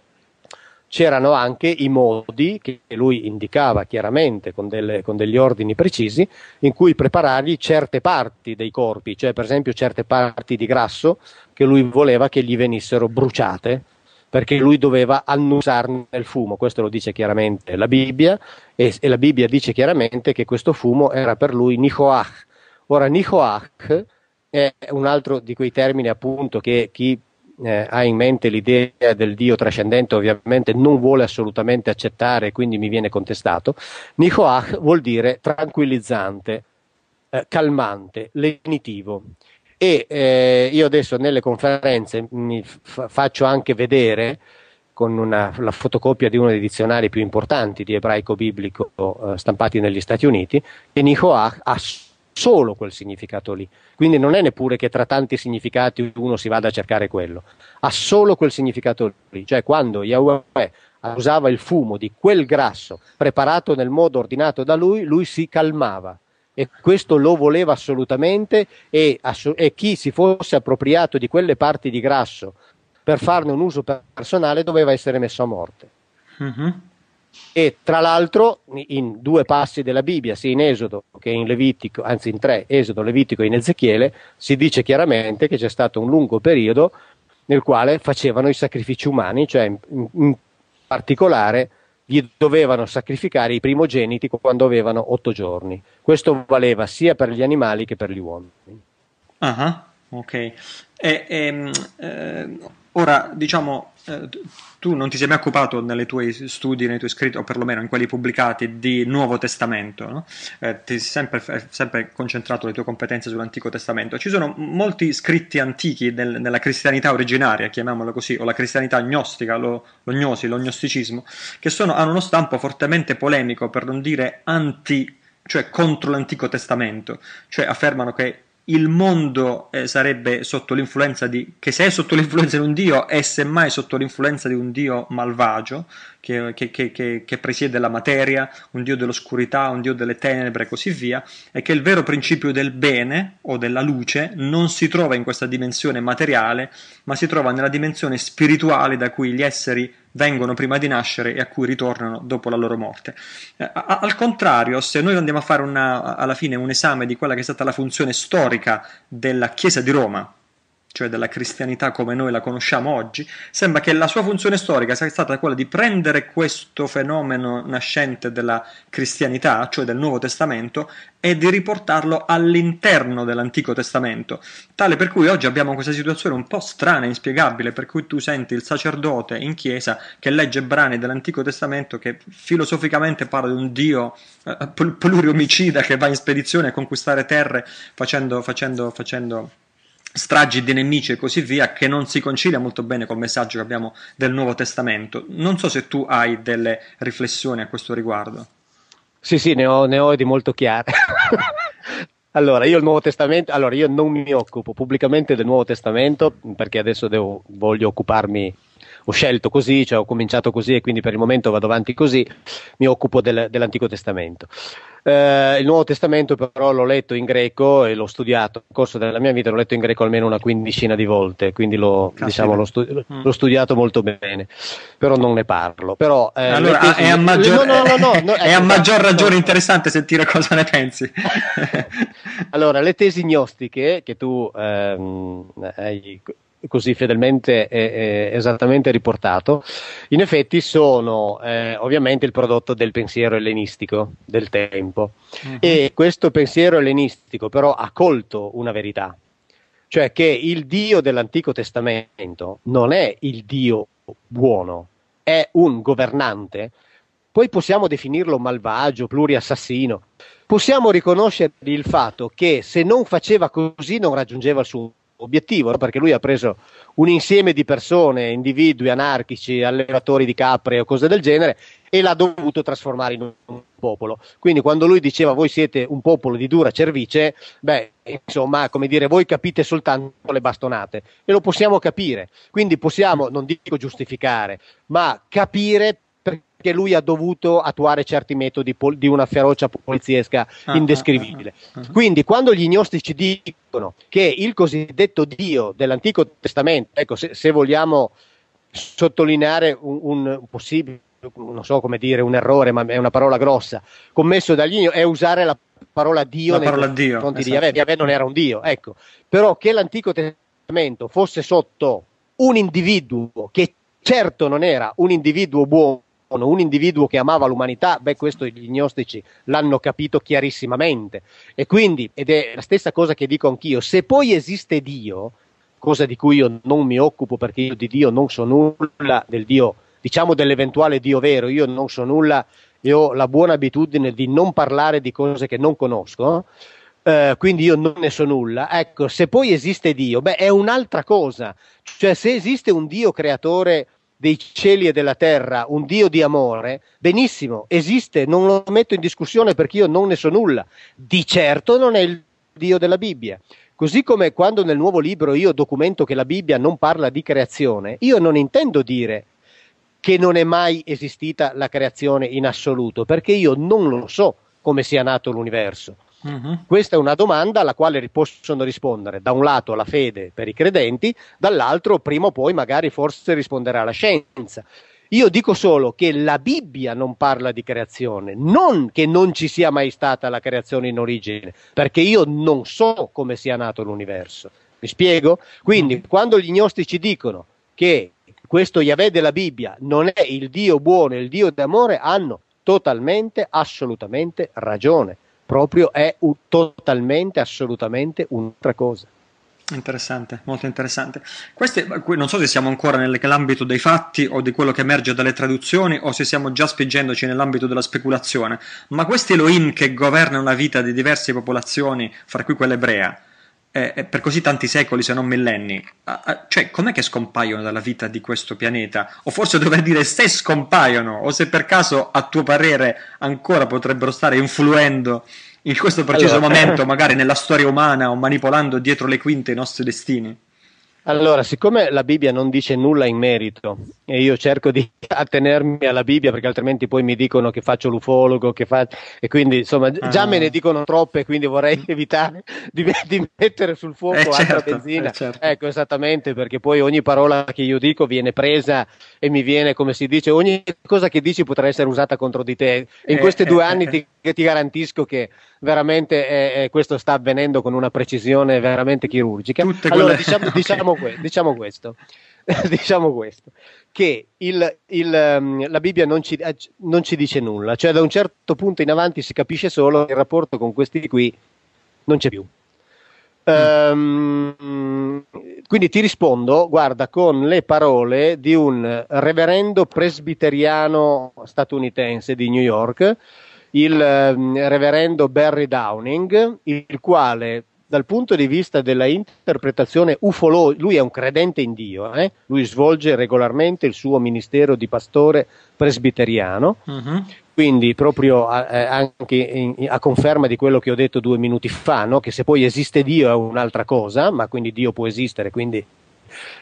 c'erano anche i modi che lui indicava chiaramente con, delle, con, degli ordini precisi in cui preparargli certe parti dei corpi, cioè per esempio certe parti di grasso che lui voleva che gli venissero bruciate perché lui doveva annusarne il fumo, questo lo dice chiaramente la Bibbia e, e la Bibbia dice chiaramente che questo fumo era per lui Nihoach. Ora Nihoach è un altro di quei termini appunto che chi eh, ha in mente l'idea del Dio trascendente, ovviamente non vuole assolutamente accettare quindi mi viene contestato. Nihoach vuol dire tranquillizzante, eh, calmante, lenitivo. E eh, io adesso nelle conferenze mi f- faccio anche vedere con una, la fotocopia di uno dei dizionari più importanti di ebraico biblico eh, stampati negli Stati Uniti, che Nihoach ha solo quel significato lì. Quindi non è neppure che tra tanti significati uno si vada a cercare quello, ha solo quel significato lì. Cioè quando Yahweh usava il fumo di quel grasso preparato nel modo ordinato da lui, lui si calmava. E questo lo voleva assolutamente e, ass- e chi si fosse appropriato di quelle parti di grasso per farne un uso personale doveva essere messo a morte. Mm-hmm. E tra l'altro in due passi della Bibbia, sia in Esodo che in Levitico, anzi in tre, Esodo, Levitico e in Ezechiele, si dice chiaramente che c'è stato un lungo periodo nel quale facevano i sacrifici umani, cioè in, in particolare gli dovevano sacrificare i primogeniti quando avevano otto giorni. Questo valeva sia per gli animali che per gli uomini. Ah, ok. E, e, ehm, eh, ora, diciamo, eh, tu non ti sei mai occupato nei tuoi studi, nei tuoi scritti, o perlomeno in quelli pubblicati, di Nuovo Testamento, no? eh, ti sei sempre, sempre, concentrato le tue competenze sull'Antico Testamento. Ci sono molti scritti antichi del, nella cristianità originaria, chiamiamola così, o la cristianità gnostica, lo, lo gnosi, lo gnosticismo, che sono, hanno uno stampo fortemente polemico, per non dire anti, cioè contro l'Antico Testamento, cioè affermano che il mondo eh, sarebbe sotto l'influenza di che se è sotto l'influenza di un dio è semmai sotto l'influenza di un dio malvagio che, che, che, che, presiede la materia, un dio dell'oscurità, un dio delle tenebre e così via, e che il vero principio del bene o della luce non si trova in questa dimensione materiale, ma si trova nella dimensione spirituale da cui gli esseri vengono prima di nascere e a cui ritornano dopo la loro morte. Eh, al contrario, se noi andiamo a fare una, alla fine un esame di quella che è stata la funzione storica della Chiesa di Roma, cioè della cristianità come noi la conosciamo oggi, sembra che la sua funzione storica sia stata quella di prendere questo fenomeno nascente della cristianità, cioè del Nuovo Testamento, e di riportarlo all'interno dell'Antico Testamento, tale per cui oggi abbiamo questa situazione un po' strana e inspiegabile, per cui tu senti il sacerdote in chiesa che legge brani dell'Antico Testamento che filosoficamente parla di un Dio eh, pluriomicida che va in spedizione a conquistare terre facendo, facendo, facendo stragi di nemici e così via, che non si concilia molto bene col messaggio che abbiamo del Nuovo Testamento. Non so se tu hai delle riflessioni a questo riguardo. Sì, sì, ne ho, ne ho di molto chiare. allora, io il Nuovo Testamento, allora io non mi occupo pubblicamente del Nuovo Testamento perché adesso devo, voglio occuparmi ho scelto così, cioè ho cominciato così e quindi per il momento vado avanti così, mi occupo del, dell'Antico Testamento. Eh, il Nuovo Testamento però l'ho letto in greco e l'ho studiato nel corso della mia vita, l'ho letto in greco almeno una quindicina di volte, quindi l'ho, diciamo, l'ho, stu- mm. l'ho studiato molto bene, però non ne parlo. Però, eh, allora tesi... è a maggior, no, no, no, no è a maggior ragione interessante sentire cosa ne pensi. allora, le tesi gnostiche che tu ehm, hai così fedelmente e, esattamente riportato, in effetti sono eh, ovviamente il prodotto del pensiero ellenistico del tempo. Uh-huh. E questo pensiero ellenistico però ha colto una verità, cioè che il Dio dell'Antico Testamento non è il Dio buono, è un governante. Poi possiamo definirlo malvagio, pluriassassino. Possiamo riconoscere il fatto che se non faceva così non raggiungeva il suo obiettivo, perché lui ha preso un insieme di persone, individui anarchici, allevatori di capre o cose del genere e l'ha dovuto trasformare in un popolo. Quindi quando lui diceva voi siete un popolo di dura cervice, beh, insomma, come dire, voi capite soltanto le bastonate e lo possiamo capire. Quindi possiamo, non dico giustificare, ma capire perché lui ha dovuto attuare certi metodi pol- di una ferocia poliziesca ah, indescrivibile. Ah, ah, Quindi quando gli gnostici dicono che il cosiddetto Dio dell'Antico Testamento, ecco, se, se vogliamo sottolineare un, un, possibile, non so come dire, un errore, ma è una parola grossa, commesso dagli gnostici, è usare la parola Dio la parola Dio, esatto. di Yahweh. Yahweh non era un Dio, ecco. Però che l'Antico Testamento fosse sotto un individuo che certo non era un individuo buono, un individuo che amava l'umanità, beh, questo gli gnostici l'hanno capito chiarissimamente. E quindi, ed è la stessa cosa che dico anch'io, se poi esiste Dio, cosa di cui io non mi occupo perché io di Dio non so nulla, del Dio, diciamo dell'eventuale Dio vero, io non so nulla e ho la buona abitudine di non parlare di cose che non conosco. Uh, quindi io non ne so nulla. Ecco, se poi esiste Dio, beh, è un'altra cosa. Cioè, se esiste un Dio creatore dei cieli e della terra, un Dio di amore, benissimo, esiste, non lo metto in discussione perché io non ne so nulla. Di certo non è il Dio della Bibbia. Così come quando nel nuovo libro io documento che la Bibbia non parla di creazione, io non intendo dire che non è mai esistita la creazione in assoluto, perché io non lo so come sia nato l'universo. Uh-huh. Questa è una domanda alla quale possono rispondere da un lato la fede per i credenti, dall'altro prima o poi magari forse risponderà la scienza. Io dico solo che la Bibbia non parla di creazione, non che non ci sia mai stata la creazione in origine, perché io non so come sia nato l'universo. Mi spiego? Quindi, quando gli gnostici dicono che questo Yahweh della Bibbia non è il Dio buono, il Dio d'amore, hanno totalmente, assolutamente ragione proprio è un, totalmente, assolutamente un'altra cosa. Interessante, molto interessante. Queste, non so se siamo ancora nell'ambito dei fatti o di quello che emerge dalle traduzioni o se stiamo già spingendoci nell'ambito della speculazione, ma questi Elohim che governano la vita di diverse popolazioni, fra cui quella ebrea, eh, per così tanti secoli, se non millenni, cioè com'è che scompaiono dalla vita di questo pianeta? O forse dovrei dire se scompaiono, o se per caso a tuo parere ancora potrebbero stare influendo in questo preciso allora, momento, magari nella storia umana o manipolando dietro le quinte i nostri destini? Allora, siccome la Bibbia non dice nulla in merito e io cerco di attenermi alla Bibbia perché altrimenti poi mi dicono che faccio l'ufologo che fa... e quindi insomma già ah. me ne dicono troppe quindi vorrei evitare di, di mettere sul fuoco eh altra certo, benzina. Eh certo. Ecco esattamente perché poi ogni parola che io dico viene presa e mi viene come si dice ogni cosa che dici potrà essere usata contro di te. In eh, questi due eh, anni ti, ti, garantisco che veramente questo sta avvenendo con una precisione veramente chirurgica. Tutte allora quelle... diciamo, diciamo diciamo, que- diciamo questo. diciamo questo, che il, il, um, la Bibbia non ci, eh, non ci, dice nulla, cioè da un certo punto in avanti si capisce solo che il rapporto con questi qui non c'è più. Mm. Um, quindi ti rispondo, guarda, con le parole di un reverendo presbiteriano statunitense di New York, il um, reverendo Barry Downing, il quale dal punto di vista della interpretazione ufologica, lui è un credente in Dio, eh? lui svolge regolarmente il suo ministero di pastore presbiteriano, uh-huh. quindi proprio a, eh, anche in, a conferma di quello che ho detto due minuti fa, no? che se poi esiste Dio è un'altra cosa, ma quindi Dio può esistere, quindi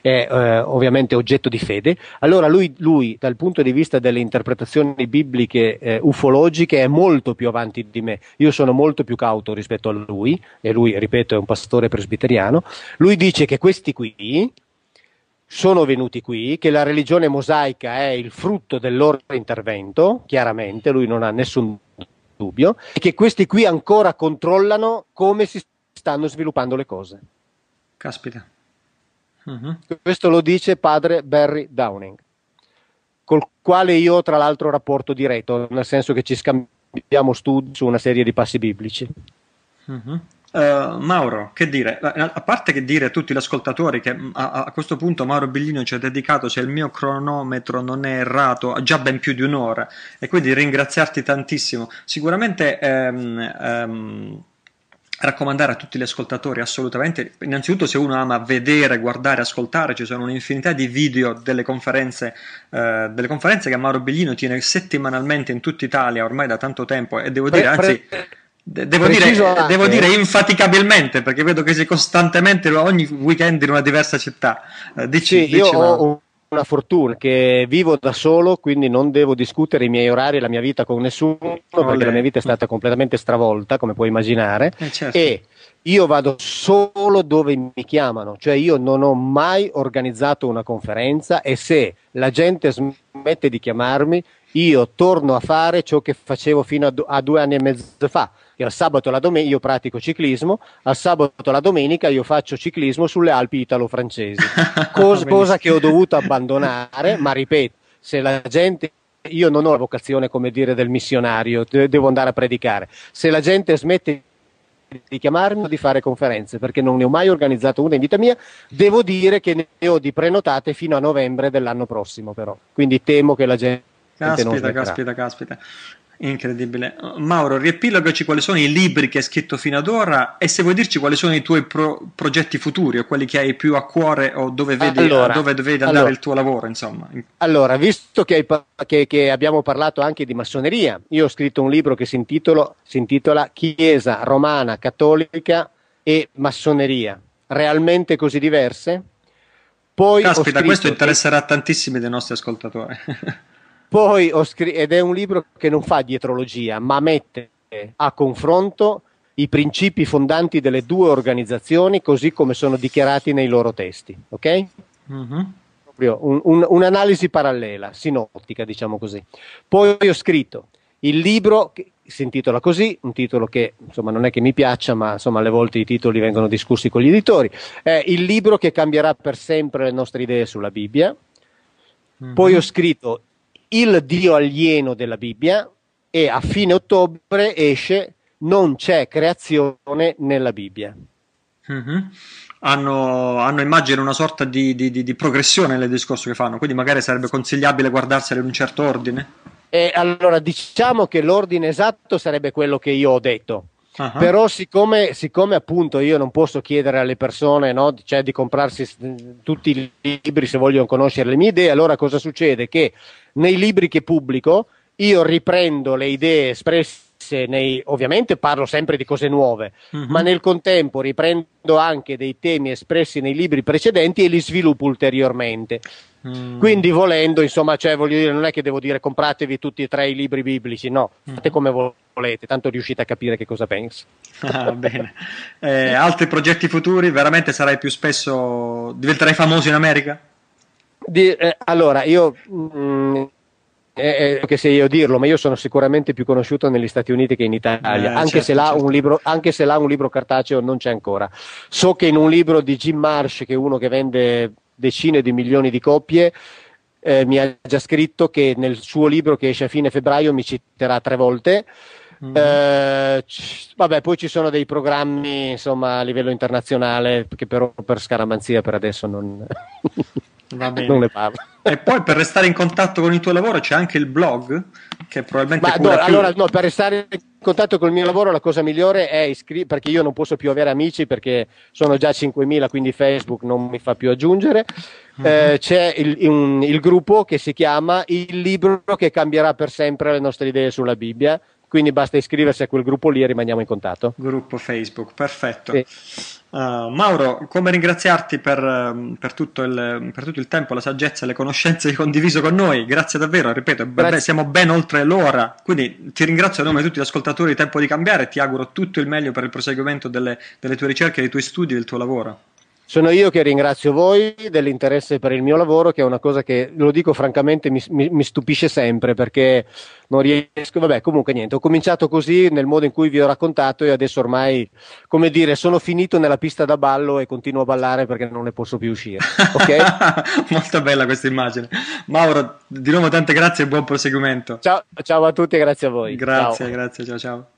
è eh, ovviamente oggetto di fede. Allora lui, lui, dal punto di vista delle interpretazioni bibliche eh, ufologiche è molto più avanti di me. Io sono molto più cauto rispetto a lui e lui, ripeto, è un pastore presbiteriano. Lui dice che questi qui sono venuti qui, che la religione mosaica è il frutto del loro intervento, chiaramente, lui non ha nessun dubbio, e che questi qui ancora controllano come si stanno sviluppando le cose. Caspita. Uh-huh. Questo lo dice padre Barry Downing, col quale io tra l'altro rapporto diretto, nel senso che ci scambiamo studi su una serie di passi biblici. Uh-huh. Uh, Mauro, che dire? A parte che dire a tutti gli ascoltatori che a, a questo punto Mauro Biglino ci ha dedicato, cioè il mio cronometro non è errato, già ben più di un'ora, e quindi ringraziarti tantissimo. Sicuramente um, um, raccomandare a tutti gli ascoltatori assolutamente, innanzitutto se uno ama vedere, guardare, ascoltare, ci sono un'infinità di video delle conferenze, eh, delle conferenze che Mauro Biglino tiene settimanalmente in tutta Italia ormai da tanto tempo e devo dire, anzi... Devo dire, devo dire, infaticabilmente perché vedo che sei costantemente ogni weekend in una diversa città. Eh, dici, sì, dici, io ho una fortuna che vivo da solo, quindi non devo discutere i miei orari e la mia vita con nessuno, perché la mia vita è stata completamente stravolta, come puoi immaginare. Eh, certo. E io vado solo dove mi chiamano, cioè io non ho mai organizzato una conferenza e se la gente smette di chiamarmi, io torno a fare ciò che facevo fino a, a due anni e mezzo fa che al sabato e la domenica io pratico ciclismo, al sabato e la domenica io faccio ciclismo sulle Alpi italo-francesi, cosa, cosa che ho dovuto abbandonare, ma ripeto, se la gente io non ho la vocazione, come dire, del missionario, devo andare a predicare. Se la gente smette di chiamarmi o di fare conferenze, perché non ne ho mai organizzato una in vita mia, devo dire che ne ho di prenotate fino a novembre dell'anno prossimo, però. Quindi temo che la gente caspita, Caspita, caspita. Incredibile. Mauro, riepilogaci quali sono i libri che hai scritto fino ad ora e se vuoi dirci quali sono i tuoi pro- progetti futuri o quelli che hai più a cuore o dove vedi, allora, dove vedi andare allora, il tuo lavoro, insomma. Allora, visto che, che, che, abbiamo parlato anche di massoneria, io ho scritto un libro che si, intitolo, si intitola Chiesa romana cattolica e massoneria, realmente così diverse? Poi Caspita, questo interesserà tantissimi dei nostri ascoltatori. Poi ho scritto, ed è un libro che non fa dietrologia, ma mette a confronto i principi fondanti delle due organizzazioni così come sono dichiarati nei loro testi. Ok? Mm-hmm. Un, un, un'analisi parallela, sinottica, diciamo così. Poi ho scritto il libro che si intitola così, un titolo che insomma non è che mi piaccia, ma insomma alle volte i titoli vengono discussi con gli editori. È il libro che cambierà per sempre le nostre idee sulla Bibbia. Mm-hmm. Poi ho scritto il Dio alieno della Bibbia e a fine ottobre esce Non c'è creazione nella Bibbia. Mm-hmm. Hanno, hanno, immagino una sorta di, di, di, di, progressione nel discorso che fanno, quindi magari sarebbe consigliabile guardarsene in un certo ordine. E allora diciamo che l'ordine esatto sarebbe quello che io ho detto. Uh-huh. Però siccome, siccome, appunto io non posso chiedere alle persone no, cioè di comprarsi tutti i libri se vogliono conoscere le mie idee, allora cosa succede? Che nei libri che pubblico io riprendo le idee espresse nei, ovviamente parlo sempre di cose nuove, uh-huh. ma nel contempo riprendo anche dei temi espressi nei libri precedenti e li sviluppo ulteriormente. Mm. Quindi volendo, insomma, cioè, voglio dire, non è che devo dire compratevi tutti e tre i libri biblici, no, mm. fate come volete, tanto riuscite a capire che cosa penso. Ah, bene. Eh, altri progetti futuri? Veramente sarai più spesso, diventerai famoso in America? Di, eh, allora, io mm, eh, che se io dirlo, ma io sono sicuramente più conosciuto negli Stati Uniti che in Italia, eh, anche, certo, se certo. libro, anche, se là un libro, cartaceo non c'è ancora. So che in un libro di Jim Marsh, che è uno che vende decine di milioni di copie, eh, mi ha già scritto che nel suo libro che esce a fine febbraio mi citerà tre volte. Mm. Eh, vabbè, poi ci sono dei programmi insomma, a livello internazionale che però per scaramanzia per adesso non, non ne parlo. E poi per restare in contatto con il tuo lavoro c'è anche il blog che probabilmente... Ma, no, allora, no, per restare in contatto con il mio lavoro la cosa migliore è iscriversi, perché io non posso più avere amici perché sono già 5.000, quindi Facebook non mi fa più aggiungere. Mm-hmm. Eh, c'è il, un, il gruppo che si chiama Il libro che cambierà per sempre le nostre idee sulla Bibbia quindi basta iscriversi a quel gruppo lì e rimaniamo in contatto. Gruppo Facebook, perfetto. Sì. Uh, Mauro, come ringraziarti per, ehm, per, tutto il, per, tutto il, tempo, la saggezza e le conoscenze che hai condiviso con noi. Grazie davvero, ripeto, Grazie. siamo ben oltre l'ora. Quindi ti ringrazio a nome di tutti gli ascoltatori di Tempo di Cambiare e ti auguro tutto il meglio per il proseguimento delle, delle tue ricerche, dei tuoi studi e del tuo lavoro. Sono io che ringrazio voi dell'interesse per il mio lavoro, che è una cosa che, lo dico francamente, mi, mi, mi, stupisce sempre perché non riesco. Vabbè, comunque niente, ho cominciato così nel modo in cui vi ho raccontato e adesso ormai, come dire, sono finito nella pista da ballo e continuo a ballare perché non ne posso più uscire. Okay? Molto bella questa immagine. Mauro, di nuovo tante grazie e buon proseguimento. Ciao, ciao a tutti e grazie a voi. Grazie, ciao. grazie, ciao ciao.